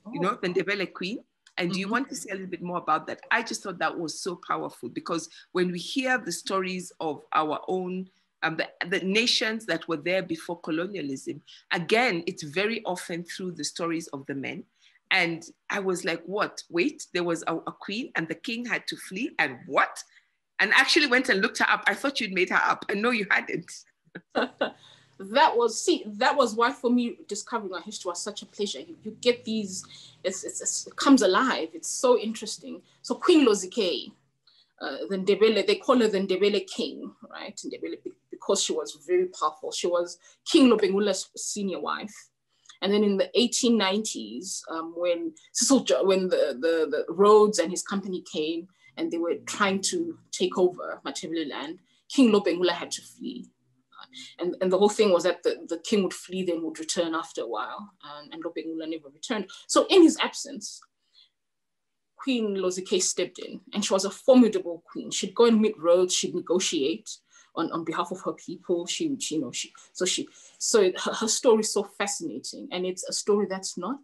Oh. You know, the Ndebele queen. And do you mm-hmm. want to say a little bit more about that? I just thought that was so powerful because when we hear the stories of our own, um, the, the nations that were there before colonialism, again, it's very often through the stories of the men and I was like, what? Wait, there was a, a, queen and the king had to flee. And what? And actually went and looked her up. I thought you'd made her up. And no, you hadn't. that was, see, that was why for me discovering our history was such a pleasure. You, you get these, it's, it's, it comes alive. It's so interesting. So Queen Lozike, uh, the Ndebele, they call her the Ndebele king, right? Ndebele, because she was very powerful. She was King Lobengula's senior wife. And then in the 1890s, um, when Cecil, when the, the, the Rhodes and his company came and they were trying to take over Matabeleland, King Lobengula had to flee. And, and the whole thing was that the, the king would flee, then would return after a while, and, and Lobengula never returned. So in his absence, Queen Lozike stepped in, and she was a formidable queen. She'd go and meet Rhodes, she'd negotiate, on, on behalf of her people. She, she you know, she, so she, so her, her story is so fascinating. And it's a story that's not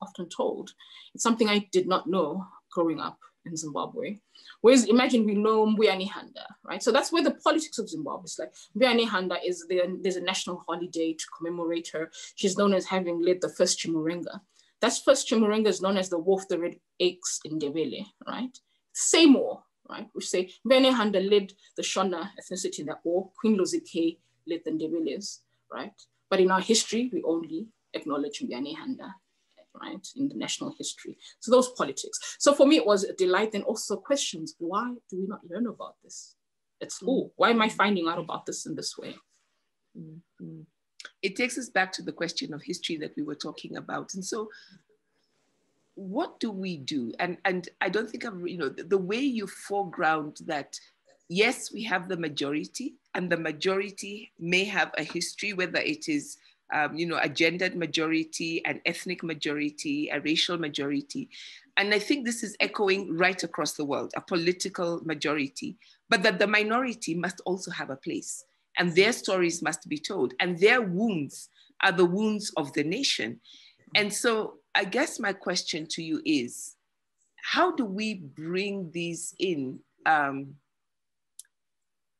often told. It's something I did not know growing up in Zimbabwe. Whereas imagine we know Mbuya Nehanda, right? So that's where the politics of Zimbabwe is like. Mbuya Nehanda is there, there's a national holiday to commemorate her. She's known as having led the first Chimurenga. That first Chimurenga is known as the War of the Red Eggs in Ndebele, right? Same war, right? We say Mbuya Nehanda led the Shona ethnicity in that war, Queen Lozike led the Ndebeles, right? But in our history, we only acknowledge Handa, right, in the national history. So those politics. So for me, it was a delight and also questions, why do we not learn about this at school? Why am I finding out about this in this way? Mm-hmm. It takes us back to the question of history that we were talking about. And so what do we do? And, and I don't think I'm, you know, the, the way you foreground that yes, we have the majority, and the majority may have a history, whether it is um, you know, a gendered majority, an ethnic majority, a racial majority. And I think this is echoing right across the world, a political majority, but that the minority must also have a place and their stories must be told and their wounds are the wounds of the nation. And so I guess my question to you is, how do we bring these in um,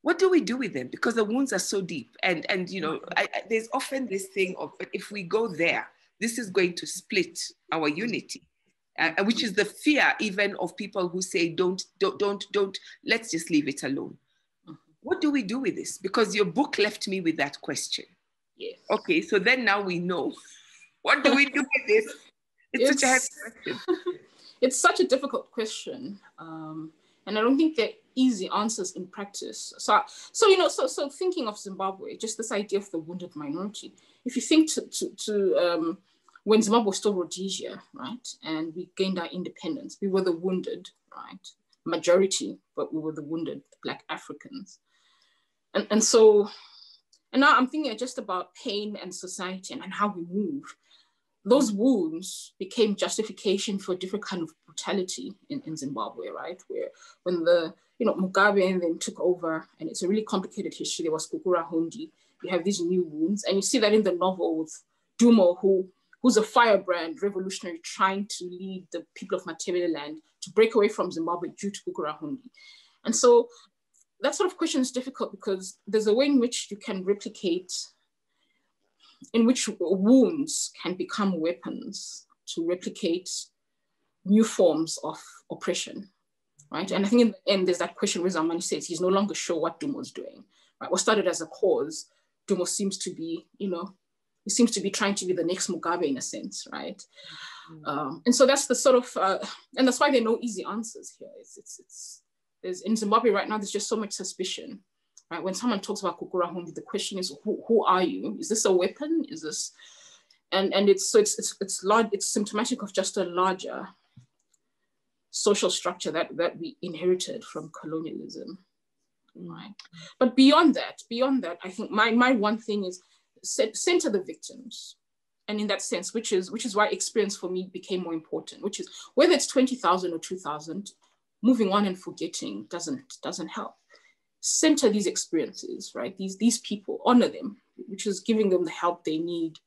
what do we do with them? Because the wounds are so deep and and you know I, I, there's often this thing of if we go there this is going to split our unity uh, which is the fear even of people who say don't don't don't don't let's just leave it alone. Mm-hmm. what do we do with this? Because your book left me with that question. Yes. Okay so then now we know. What do we do with this it's, it's such a heavy question it's such a difficult question um, and i don't think there are easy answers in practice. So, so you know, so so thinking of Zimbabwe, just this idea of the wounded minority. If you think to to, to um, when Zimbabwe was still Rhodesia, right, and we gained our independence, we were the wounded, right, majority, but we were the wounded Black Africans, and and so, and now I'm thinking just about pain and society and, and how we move those wounds became justification for a different kind of brutality in, in Zimbabwe, right? Where when the, you know, Mugabe then took over, and it's a really complicated history. There was Gukurahundi, You have these new wounds, and you see that in the novel with Dumo, who who's a firebrand revolutionary trying to lead the people of Matabeleland to break away from Zimbabwe due to Gukurahundi. And so that sort of question is difficult because there's a way in which you can replicate in which wounds can become weapons to replicate new forms of oppression, right? And I think in the end, there's that question where Zamani says he's no longer sure what Dumo's doing, right? What started as a cause, Dumo seems to be, you know, he seems to be trying to be the next Mugabe in a sense, right? Mm-hmm. Um, and so that's the sort of, uh, and that's why there are no easy answers here. It's, it's, it's, there's in Zimbabwe right now, there's just so much suspicion right? When someone talks about Gukurahundi, the question is, who, who are you? Is this a weapon? Is this, and, and it's, so it's, it's, it's, large, it's symptomatic of just a larger social structure that, that we inherited from colonialism, right? But beyond that, beyond that, I think my, my one thing is center the victims. And in that sense, which is, which is why experience for me became more important, which is whether it's 20,000 or 2,000, moving on and forgetting doesn't, doesn't help center these experiences, right? These, these people, honor them, which is giving them the help they need,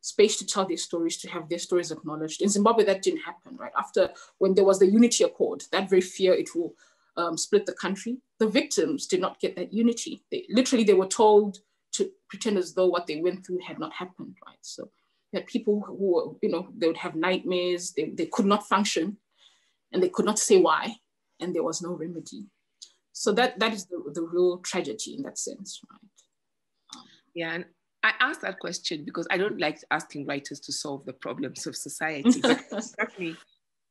space to tell their stories, to have their stories acknowledged. In Zimbabwe, that didn't happen, right? After, when there was the Unity Accord, that very fear it will um, split the country, the victims did not get that unity. They, literally, they were told to pretend as though what they went through had not happened, right? So you had people who were, you know, they would have nightmares, they, they could not function, and they could not say why, and there was no remedy. So that that is the, the real tragedy in that sense, right? yeah, and I asked that question because I don't like asking writers to solve the problems of society. Exactly,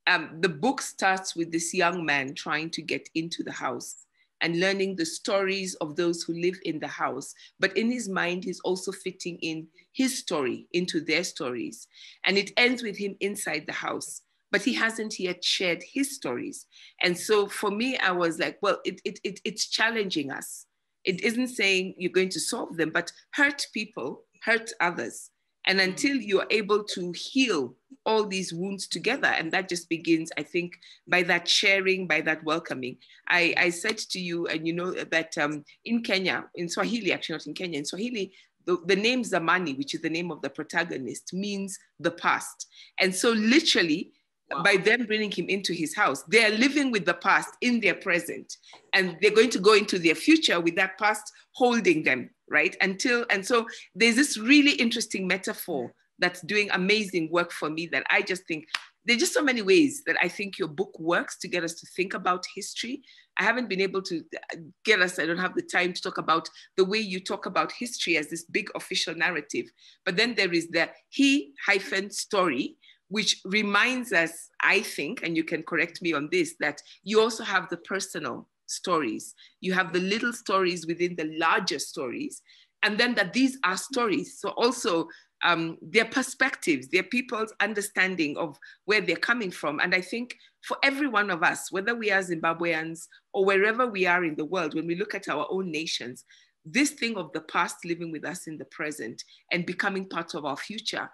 um, the book starts with this young man trying to get into the house and learning the stories of those who live in the house. But in his mind, he's also fitting in his story into their stories. And it ends with him inside the house but he hasn't yet shared his stories. And so for me, I was like, well, it, it, it, it's challenging us. It isn't saying you're going to solve them, but hurt people, hurt others. And until you're able to heal all these wounds together, and that just begins, I think, by that sharing, by that welcoming. I, I said to you, and you know that um, in Kenya, in Swahili, actually not in Kenya, in Swahili, the, the name Zamani, which is the name of the protagonist, means the past. And so literally, By them bringing him into his house. They are living with the past in their present, and they're going to go into their future with that past holding them, right? Until, and so there's this really interesting metaphor that's doing amazing work for me that I just think there's just so many ways that I think your book works to get us to think about history. I haven't been able to get us, I don't have the time to talk about the way you talk about history as this big official narrative. But then there is the he hyphen story, which reminds us, I think, and you can correct me on this, that you also have the personal stories. You have the little stories within the larger stories. And then that these are stories. So also um, their perspectives, their people's understanding of where they're coming from. And I think for every one of us, whether we are Zimbabweans or wherever we are in the world, when we look at our own nations, this thing of the past living with us in the present and becoming part of our future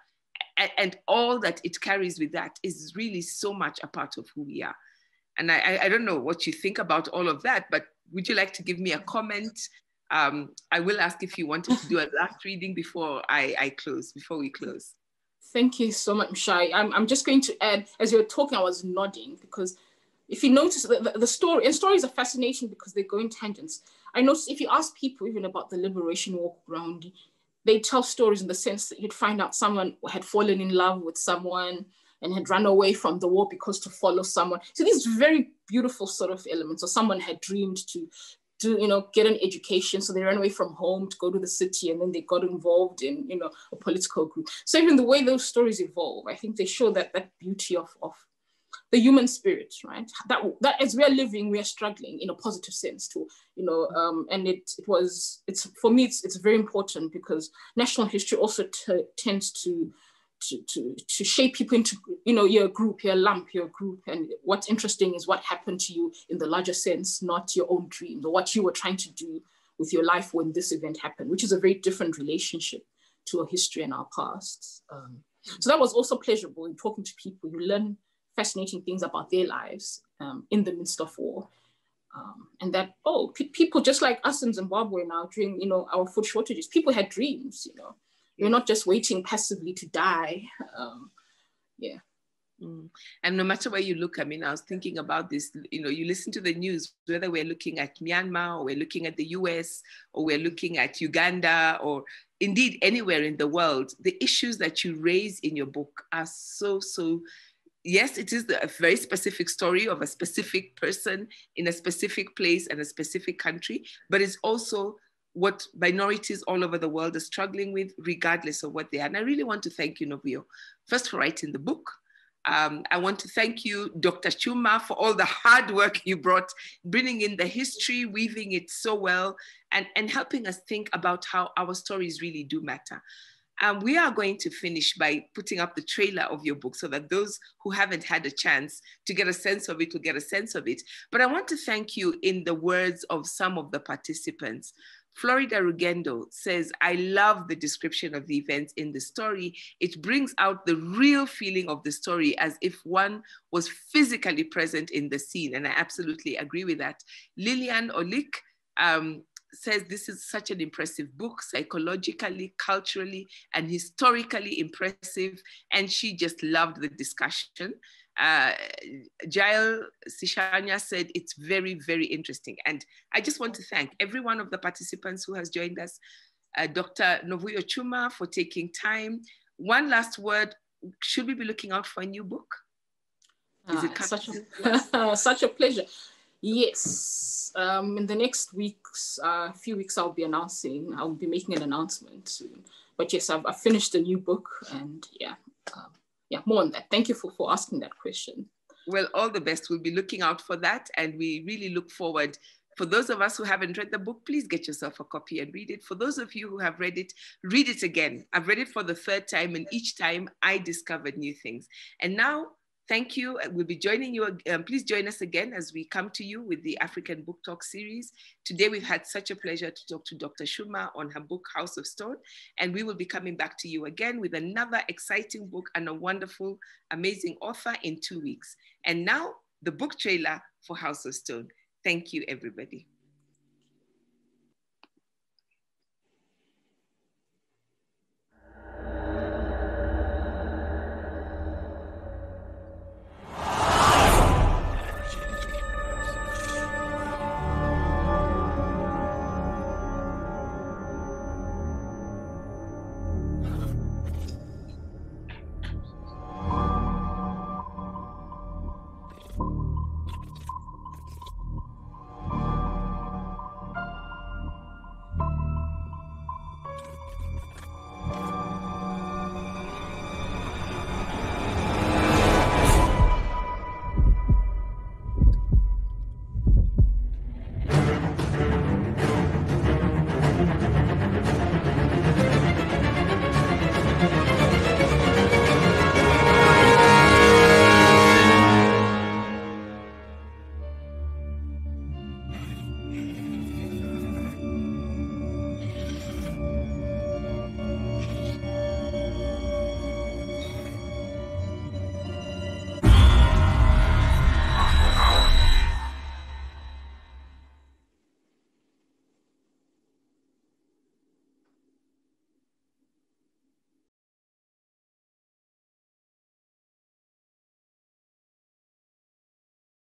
and, and all that it carries with that is really so much a part of who we are. And I, I don't know what you think about all of that, but would you like to give me a comment um, I will ask if you wanted to do a last reading before I, I close, before we close. Thank you so much, Shai. I'm, I'm just going to add, as you were talking, I was nodding because if you notice the, the, the story, and stories are fascinating because they go in tangents. I noticed if you ask people even about the liberation walk around, they tell stories in the sense that you'd find out someone had fallen in love with someone and had run away from the war because to follow someone. So these very beautiful sort of elements, or someone had dreamed to to you know get an education so they ran away from home to go to the city and then they got involved in you know a political group so even the way those stories evolve i think they show that that beauty of of the human spirit right that that as we are living we are struggling in a positive sense too you know um, and it it was it's for me it's it's very important because national history also tends to to, to, to shape people into, you know, your group, your lump, your group. And what's interesting is what happened to you in the larger sense, not your own dreams or what you were trying to do with your life when this event happened, which is a very different relationship to our history and our past. Um, so that was also pleasurable in talking to people. You learn fascinating things about their lives um, in the midst of war. Um, and that, oh, people just like us in Zimbabwe now during, you know, our food shortages, people had dreams, you know, you're not just waiting passively to die. Um, yeah. Mm. And no matter where you look, I mean, I was thinking about this, you know, you listen to the news, whether we're looking at Myanmar or we're looking at the US or we're looking at Uganda or indeed anywhere in the world, the issues that you raise in your book are so, so, yes, it is a very specific story of a specific person in a specific place and a specific country, but it's also what minorities all over the world are struggling with, regardless of what they are. And I really want to thank you, Novuyo, first for writing the book. Um, I want to thank you, Dr. Tshuma, for all the hard work you brought, bringing in the history, weaving it so well, and, and helping us think about how our stories really do matter. Um, we are going to finish by putting up the trailer of your book so that those who haven't had a chance to get a sense of it will get a sense of it. But I want to thank you in the words of some of the participants Florida Rugendo says, I love the description of the events in the story. It brings out the real feeling of the story as if one was physically present in the scene. And I absolutely agree with that. Lillian Olik um, says this is such an impressive book, psychologically, culturally, and historically impressive. And she just loved the discussion uh, Jael Sishanya said it's very, very interesting. And I just want to thank every one of the participants who has joined us, uh, Dr. Novuyo Tshuma for taking time. One last word, should we be looking out for a new book? Is it ah, such, a, such a pleasure. Yes, um, in the next weeks, a uh, few weeks, I'll be announcing, I'll be making an announcement soon. But yes, I've, I've finished a new book and yeah, um, yeah, more on that. Thank you for, for asking that question. Well, all the best. We'll be looking out for that. And we really look forward. For those of us who haven't read the book, please get yourself a copy and read it. For those of you who have read it, read it again. I've read it for the third time, and each time I discovered new things. And now Thank you. We'll be joining you. Um, please join us again as we come to you with the African Book Talk series. Today, we've had such a pleasure to talk to Dr. Tshuma on her book, House of Stone. And we will be coming back to you again with another exciting book and a wonderful, amazing author in two weeks. And now, the book trailer for House of Stone. Thank you, everybody.